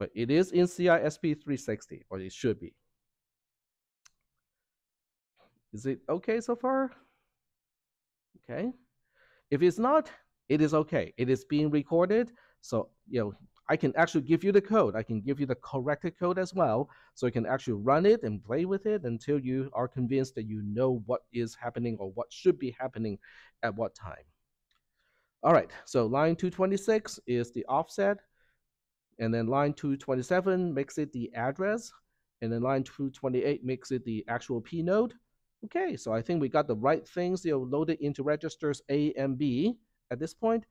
But it is in CISP 360, or it should be. Is it okay so far? Okay. If it's not, it is okay. It is being recorded. So, you know, I can actually give you the code. I can give you the corrected code as well. So you can actually run it and play with it until you are convinced that you know what is happening or what should be happening at what time. All right, so line 226 is the offset. And then line 227 makes it the address. And then line 228 makes it the actual P node. Okay, so I think we got the right things you know, loaded into registers A and B. At this point,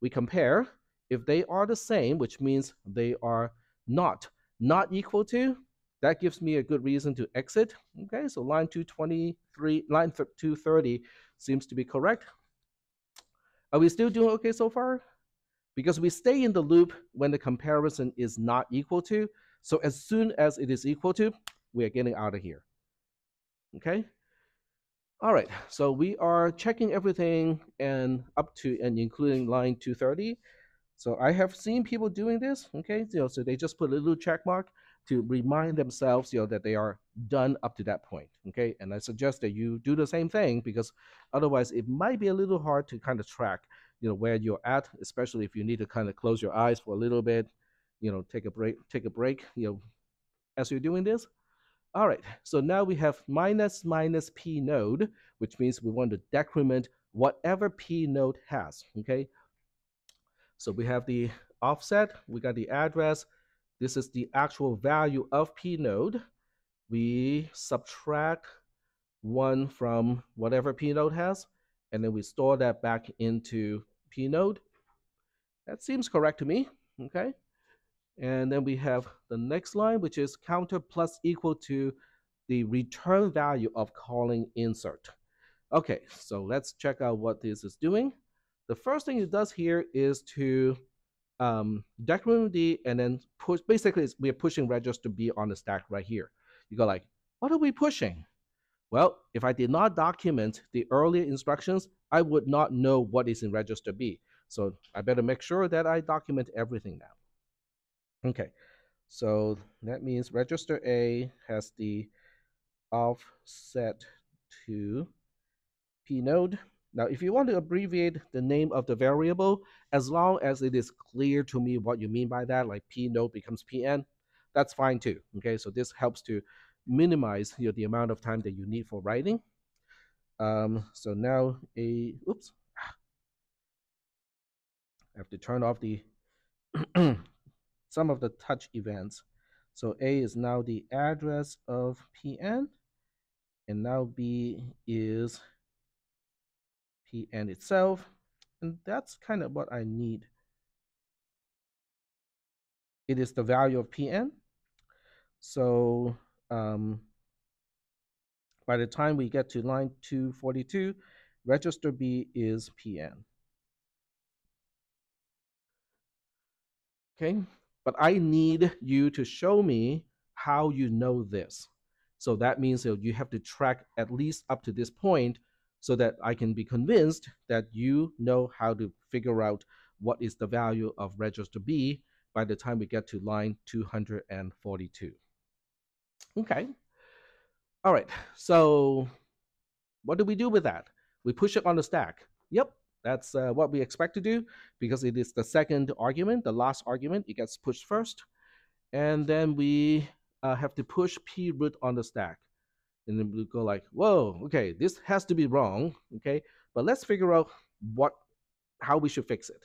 we compare. If they are the same, which means they are not not equal to, that gives me a good reason to exit. Okay, so line 223, line 230 seems to be correct. Are we still doing okay so far? Because we stay in the loop when the comparison is not equal to. So as soon as it is equal to, we are getting out of here. Okay, all right, so we are checking everything and up to and including line 230. So I have seen people doing this, okay? You know, so they just put a little check mark. to remind themselves, you know, that they are done up to that point. Okay, and I suggest that you do the same thing because otherwise it might be a little hard to kind of track, you know, where you're at, especially if you need to kind of close your eyes for a little bit, you know, take a break, take a break, you know, as you're doing this. All right, so now we have minus minus p node, which means we want to decrement whatever p node has, okay? So we have the offset, we got the address, this is the actual value of p node. We subtract one from whatever p node has, and then we store that back into p node. That seems correct to me, okay? And then we have the next line, which is counter plus equal to the return value of calling insert. Okay, so let's check out what this is doing. The first thing it does here is to um, decrement D and then push, basically we're pushing register B on the stack right here. You go like, what are we pushing? Well, if I did not document the earlier instructions, I would not know what is in register B. So I better make sure that I document everything now. Okay, so that means register A has the offset to p node. Now, if you want to abbreviate the name of the variable, as long as it is clear to me what you mean by that, like p node becomes pn, that's fine too. Okay, so this helps to minimize you know, the amount of time that you need for writing. Um, so now a, oops, I have to turn off the some of the touch events. So A is now the address of PN, and now B is PN itself, and that's kind of what I need. It is the value of PN. So um, by the time we get to line 242, register B is PN. Okay, but I need you to show me how you know this. So that means that you have to track at least up to this point so that I can be convinced that you know how to figure out what is the value of register B by the time we get to line 242. Okay. All right. So what do we do with that? We push it on the stack. Yep. That's uh, what we expect to do because it is the second argument, the last argument. It gets pushed first. And then we uh, have to push p root on the stack. And then we go like, whoa, okay, this has to be wrong. Okay. But let's figure out what how we should fix it.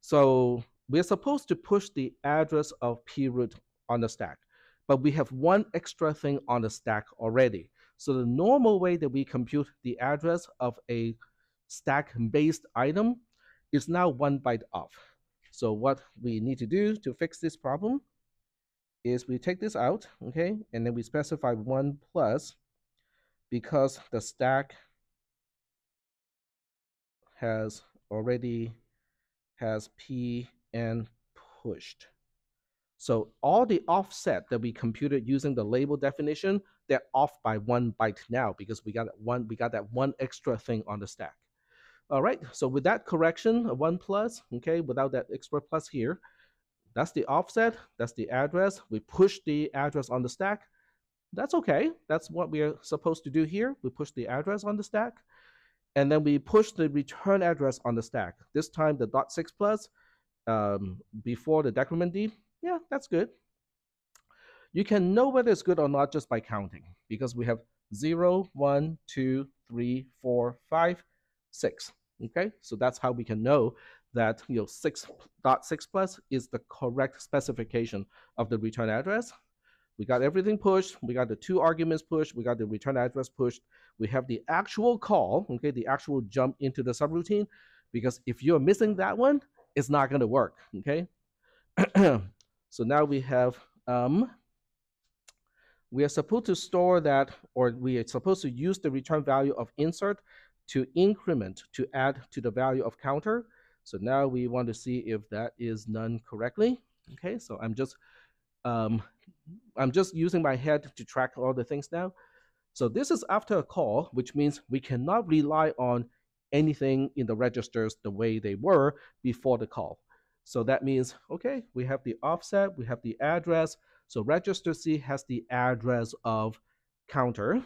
So we're supposed to push the address of p root on the stack, but we have one extra thing on the stack already. So the normal way that we compute the address of a stack-based item is now one byte off. So what we need to do to fix this problem is we take this out, okay, and then we specify one plus because the stack has already has p and pushed. So all the offset that we computed using the label definition, they're off by one byte now because we got one we got that one extra thing on the stack. All right, so with that correction, a one plus, okay, without that extra plus here, that's the offset, that's the address. We push the address on the stack. That's okay. That's what we are supposed to do here. We push the address on the stack. And then we push the return address on the stack. This time the dot six plus um, before the decrement D. Yeah, that's good. You can know whether it's good or not just by counting because we have 0, 1, 2, 3, 4, 5, 6. Okay, so that's how we can know that you know 6.6 plus is the correct specification of the return address. We got everything pushed. We got the two arguments pushed. We got the return address pushed. We have the actual call, okay, the actual jump into the subroutine, because if you're missing that one, it's not going to work, okay? so now we have, um, we are supposed to store that, or we are supposed to use the return value of insert to increment, to add to the value of counter. So now we want to see if that is done correctly. Okay, so I'm just um, I'm just using my head to track all the things now. So this is after a call, which means we cannot rely on anything in the registers the way they were before the call. So that means, okay, we have the offset, we have the address. So register C has the address of counter.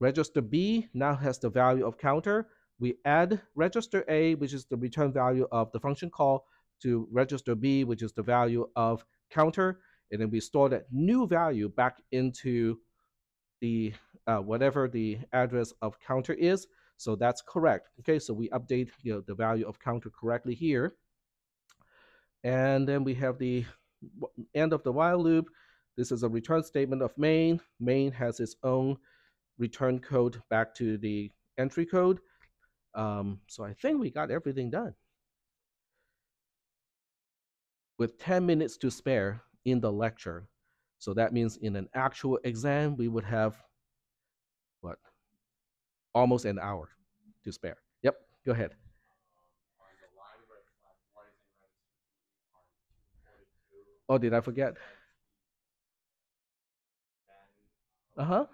Register B now has the value of counter. We add register A, which is the return value of the function call, to register B, which is the value of counter, and then we store that new value back into the uh, whatever the address of counter is. So that's correct. Okay, so we update you know, the value of counter correctly here. And then we have the end of the while loop. This is a return statement of main. Main has its own return code back to the entry code. Um, so I think we got everything done. With 10 minutes to spare in the lecture, so that means in an actual exam, we would have what? Almost an hour to spare. Yep, go ahead. Oh, did I forget? Uh huh.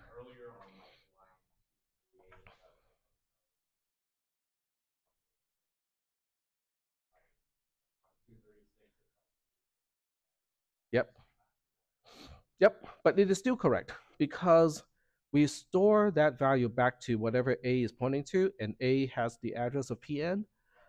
Yep. Yep, but it is still correct because we store that value back to whatever A is pointing to, and A has the address of Pn.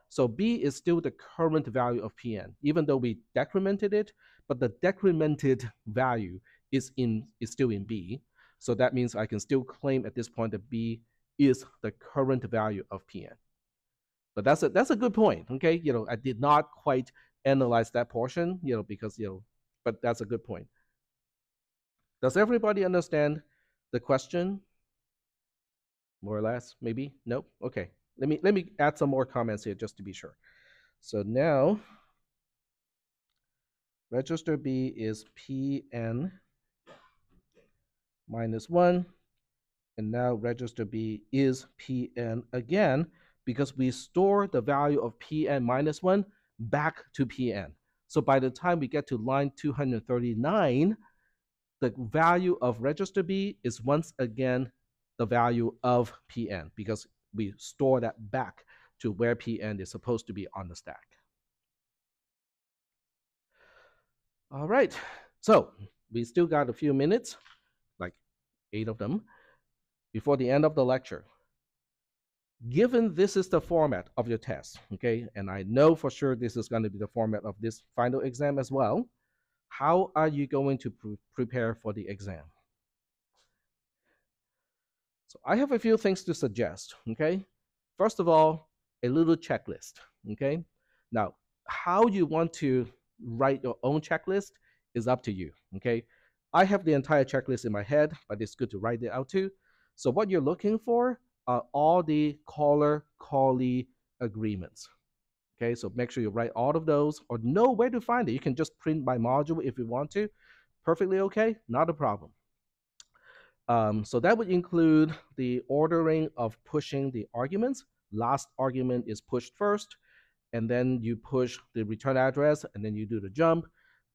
So B is still the current value of Pn, even though we decremented it, but the decremented value is in is still in B. So that means I can still claim at this point that B is the current value of Pn. But that's a that's a good point. Okay, you know, I did not quite analyze that portion, you know, because you know, but that's a good point. Does everybody understand the question? More or less, maybe? Nope. Okay. Let me let me add some more comments here just to be sure. So now register B is Pn minus 1. And now register B is Pn again because we store the value of Pn minus 1 back to Pn. So by the time we get to line 239, the value of register B is once again the value of Pn because we store that back to where Pn is supposed to be on the stack. All right, so we still got a few minutes, like eight of them, before the end of the lecture. Given this is the format of your test, okay, and I know for sure this is going to be the format of this final exam as well, how are you going to pre prepare for the exam? So I have a few things to suggest, okay? First of all, a little checklist, okay? Now, how you want to write your own checklist is up to you, okay? I have the entire checklist in my head, but it's good to write it out too. So what you're looking for are all the caller callee agreements, Okay, so make sure you write all of those or know where to find it. You can just print by module if you want to. Perfectly okay, not a problem. Um, so that would include the ordering of pushing the arguments. Last argument is pushed first, and then you push the return address, and then you do the jump.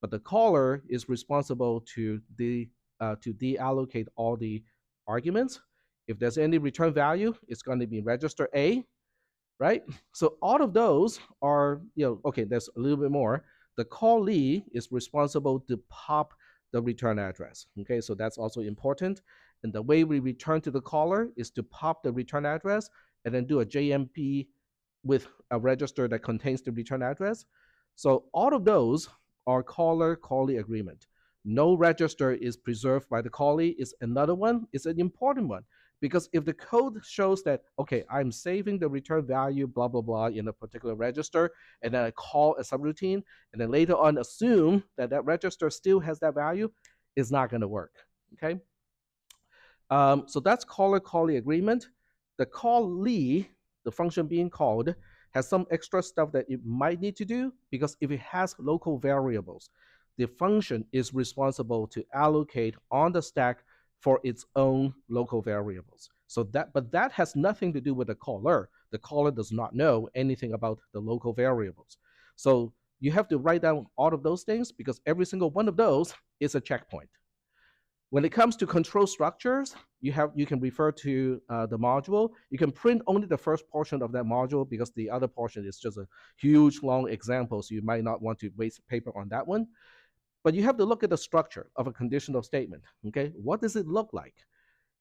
But the caller is responsible to de uh, to deallocate all the arguments. If there's any return value, it's going to be register A, right? So all of those are, you know, okay, there's a little bit more. The callee is responsible to pop the return address. Okay, so that's also important. And the way we return to the caller is to pop the return address and then do a JMP with a register that contains the return address. So all of those are caller callee agreement. No register is preserved by the callee is another one. It's an important one because if the code shows that, okay, I'm saving the return value, blah, blah, blah, in a particular register, and then I call a subroutine, and then later on assume that that register still has that value, it's not going to work, okay? Um, so that's caller callee agreement. The callee, the function being called, has some extra stuff that it might need to do because if it has local variables, the function is responsible to allocate on the stack for its own local variables. So that, but that has nothing to do with the caller. The caller does not know anything about the local variables. So you have to write down all of those things because every single one of those is a checkpoint. When it comes to control structures, you have you can refer to uh, the module. You can print only the first portion of that module because the other portion is just a huge long example, so you might not want to waste paper on that one. But you have to look at the structure of a conditional statement. Okay, what does it look like?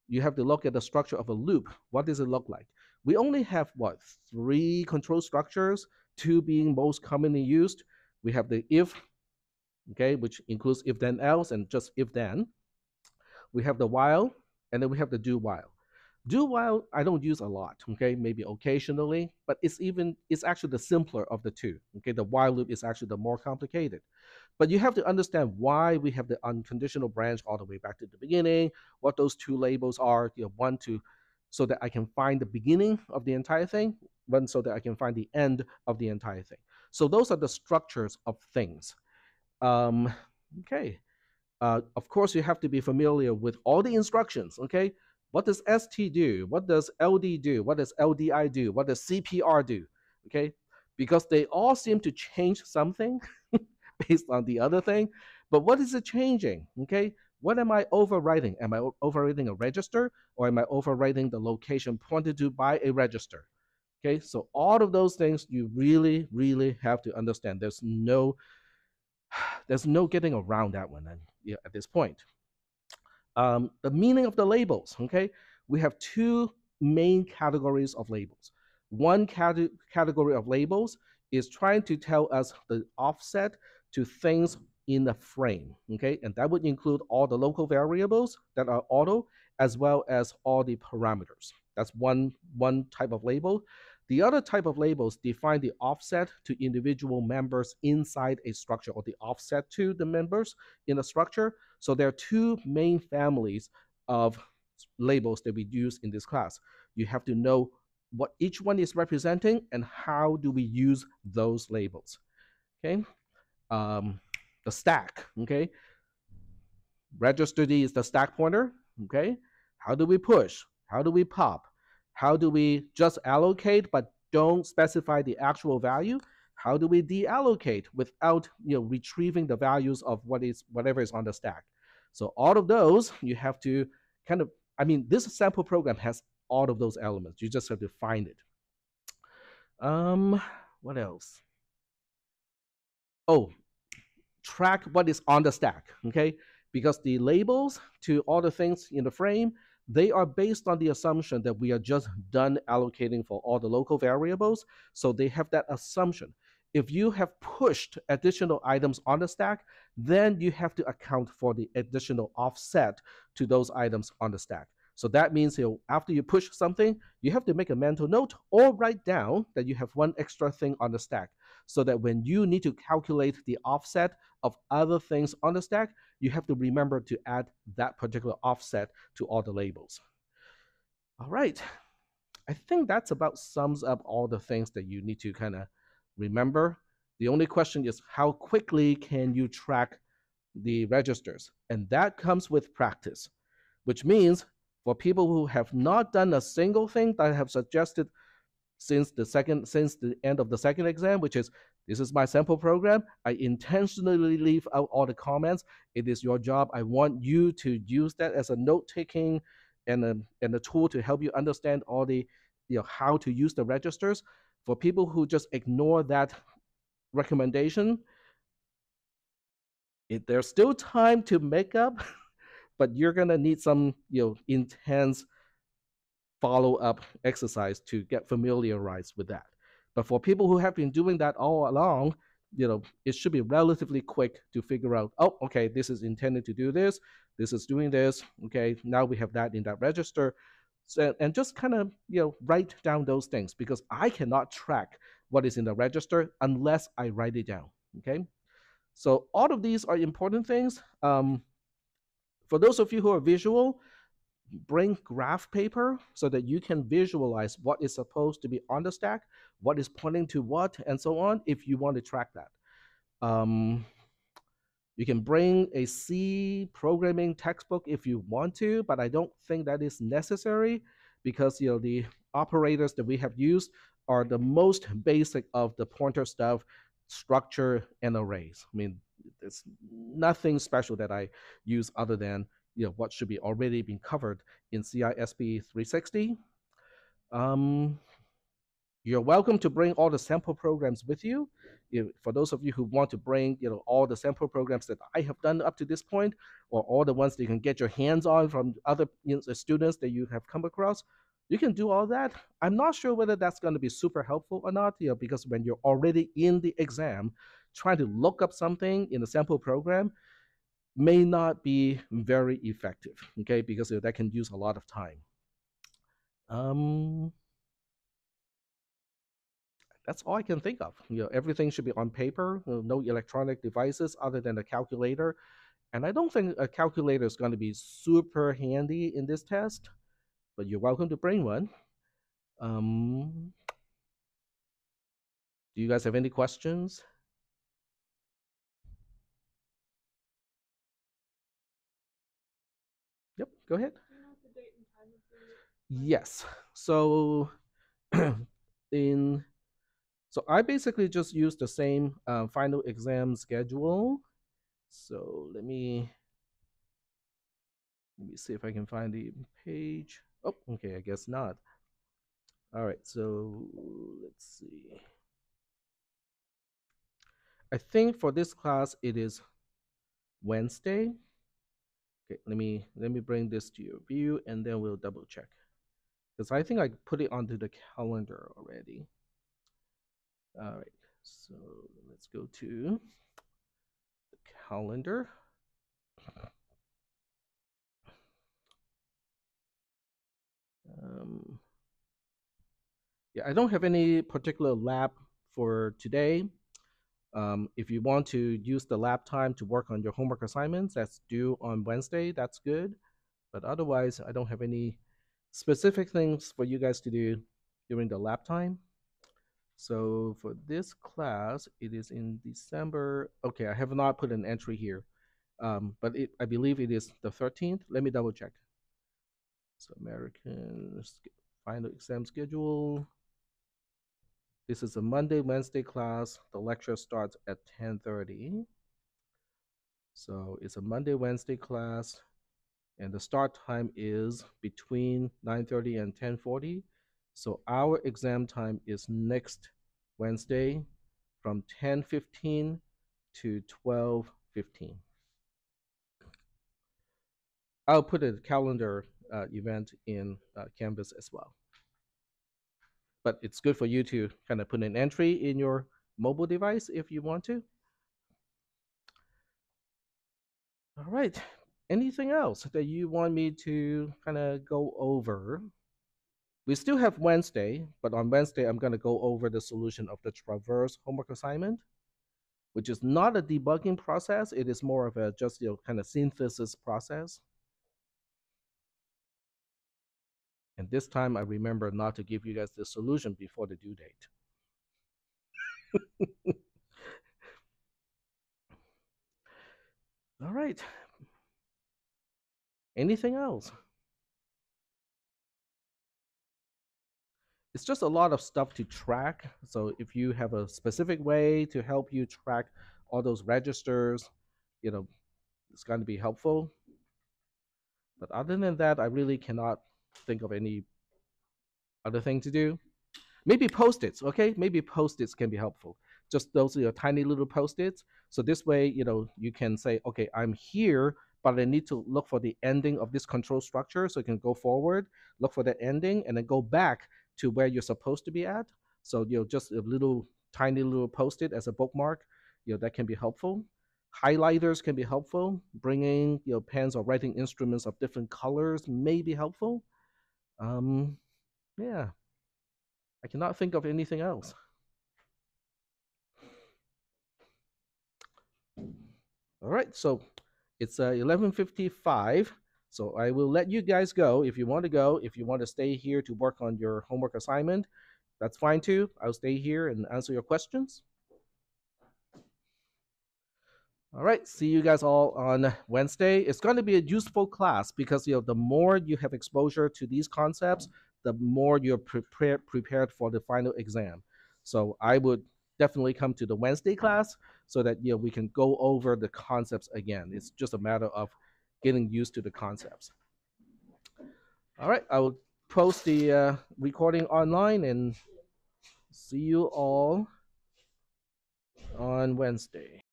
You have to look at the structure of a loop. What does it look like? We only have what three control structures, two being most commonly used. We have the if, okay, which includes if then else and just if then. We have the while, and then we have the do while. Do while I don't use a lot, okay, maybe occasionally, but it's even it's actually the simpler of the two. Okay, the while loop is actually the more complicated. But you have to understand why we have the unconditional branch all the way back to the beginning, what those two labels are, you know, one to so that I can find the beginning of the entire thing, one so that I can find the end of the entire thing. So those are the structures of things. Um, okay. Uh, of course, you have to be familiar with all the instructions, okay? What does ST do? What does LD do? What does LDI do? What does CPR do? Okay, because they all seem to change something based on the other thing. But what is it changing? Okay, what am I overwriting? Am I overwriting a register or am I overwriting the location pointed to by a register? Okay, so all of those things you really, really have to understand. There's no, there's no getting around that one at this point um, the meaning of the labels. Okay, we have two main categories of labels. One cate category of labels is trying to tell us the offset to things in the frame. Okay, and that would include all the local variables that are auto as well as all the parameters. That's one one type of label. The other type of labels define the offset to individual members inside a structure or the offset to the members in a structure. So there are two main families of labels that we use in this class. You have to know what each one is representing and how do we use those labels. Okay, um, the stack. Okay, register D is the stack pointer. Okay, how do we push? How do we pop? How do we just allocate but don't specify the actual value? How do we deallocate without you know retrieving the values of what is whatever is on the stack? So all of those you have to kind of I mean this sample program has all of those elements. You just have to find it. Um, what else? Oh, track what is on the stack. Okay, because the labels to all the things in the frame they are based on the assumption that we are just done allocating for all the local variables. So they have that assumption. If you have pushed additional items on the stack, then you have to account for the additional offset to those items on the stack. So that means you know, after you push something, you have to make a mental note or write down that you have one extra thing on the stack so that when you need to calculate the offset of other things on the stack, you have to remember to add that particular offset to all the labels. All right. I think that's about sums up all the things that you need to kind of remember. The only question is how quickly can you track the registers? And that comes with practice, which means for people who have not done a single thing that I have suggested since the second since the end of the second exam, which is this is my sample program. I intentionally leave out all the comments. It is your job. I want you to use that as a note taking and a, and a tool to help you understand all the you know how to use the registers. For people who just ignore that recommendation, if there's still time to make up, but you're gonna need some you know intense follow up exercise to get familiarized with that. But for people who have been doing that all along, you know, it should be relatively quick to figure out, oh, okay, this is intended to do this, this is doing this, okay, now we have that in that register. So, and just kind of, you know, write down those things because I cannot track what is in the register unless I write it down, okay? So all of these are important things. Um, for those of you who are visual, bring graph paper so that you can visualize what is supposed to be on the stack, what is pointing to what, and so on, if you want to track that. Um, you can bring a C programming textbook if you want to, but I don't think that is necessary because you know the operators that we have used are the most basic of the pointer stuff, structure and arrays. I mean, there's nothing special that I use other than you know what should be already been covered in CISP 360. Um, You're welcome to bring all the sample programs with you. For those of you who want to bring, you know, all the sample programs that I have done up to this point, or all the ones that you can get your hands on from other you know, students that you have come across, you can do all that. I'm not sure whether that's going to be super helpful or not, you know, because when you're already in the exam, trying to look up something in the sample program may not be very effective, okay, because that can use a lot of time. Um, that's all I can think of. You know, everything should be on paper, know, no electronic devices other than a calculator. And I don't think a calculator is going to be super handy in this test, but you're welcome to bring one. Um, do you guys have any questions? Go ahead. Yes. So in so I basically just use the same uh, final exam schedule. So let me let me see if I can find the page. Oh, okay, I guess not. All right, so let's see. I think for this class it is Wednesday. Okay, let me let me bring this to your view and then we'll double check. Because I think I put it onto the calendar already. All right, so let's go to the calendar. Um, yeah, I don't have any particular lab for today. Um, if you want to use the lab time to work on your homework assignments that's due on Wednesday, that's good. But otherwise, I don't have any specific things for you guys to do during the lab time. So for this class, it is in December. Okay, I have not put an entry here, um, but it, I believe it is the 13th. Let me double check. So American final exam schedule. This is a Monday, Wednesday class. The lecture starts at 10.30. So it's a Monday, Wednesday class, and the start time is between 9.30 and 10.40. So our exam time is next Wednesday from 10:15 to 12:15. I'll put a calendar uh, event in uh, Canvas as well. But it's good for you to kind of put an entry in your mobile device if you want to. All right. Anything else that you want me to kind of go over? We still have Wednesday, but on Wednesday, I'm going to go over the solution of the Traverse homework assignment, which is not a debugging process. It is more of a just you know, kind of synthesis process. And this time, I remember not to give you guys the solution before the due date. All right. Anything else? it's just a lot of stuff to track. So if you have a specific way to help you track all those registers, you know, it's going to be helpful. But other than that, I really cannot think of any other thing to do. Maybe post-its, okay? Maybe post-its can be helpful. Just those are your tiny little post-its. So this way, you know, you can say, okay, I'm here, but I need to look for the ending of this control structure so you can go forward, look for the ending, and then go back to where you're supposed to be at. So you know, just a little tiny little post-it as a bookmark, you know, that can be helpful. Highlighters can be helpful. Bringing you know pens or writing instruments of different colors may be helpful. Um, yeah, I cannot think of anything else. All right, so it's uh, 11:55. So I will let you guys go if you want to go. If you want to stay here to work on your homework assignment, that's fine too. I'll stay here and answer your questions. All right, see you guys all on Wednesday. It's going to be a useful class because you know the more you have exposure to these concepts, the more you're prepared prepared for the final exam. So I would definitely come to the Wednesday class so that you know we can go over the concepts again. It's just a matter of getting used to the concepts. All right, I will post the uh, recording online and See you all on Wednesday.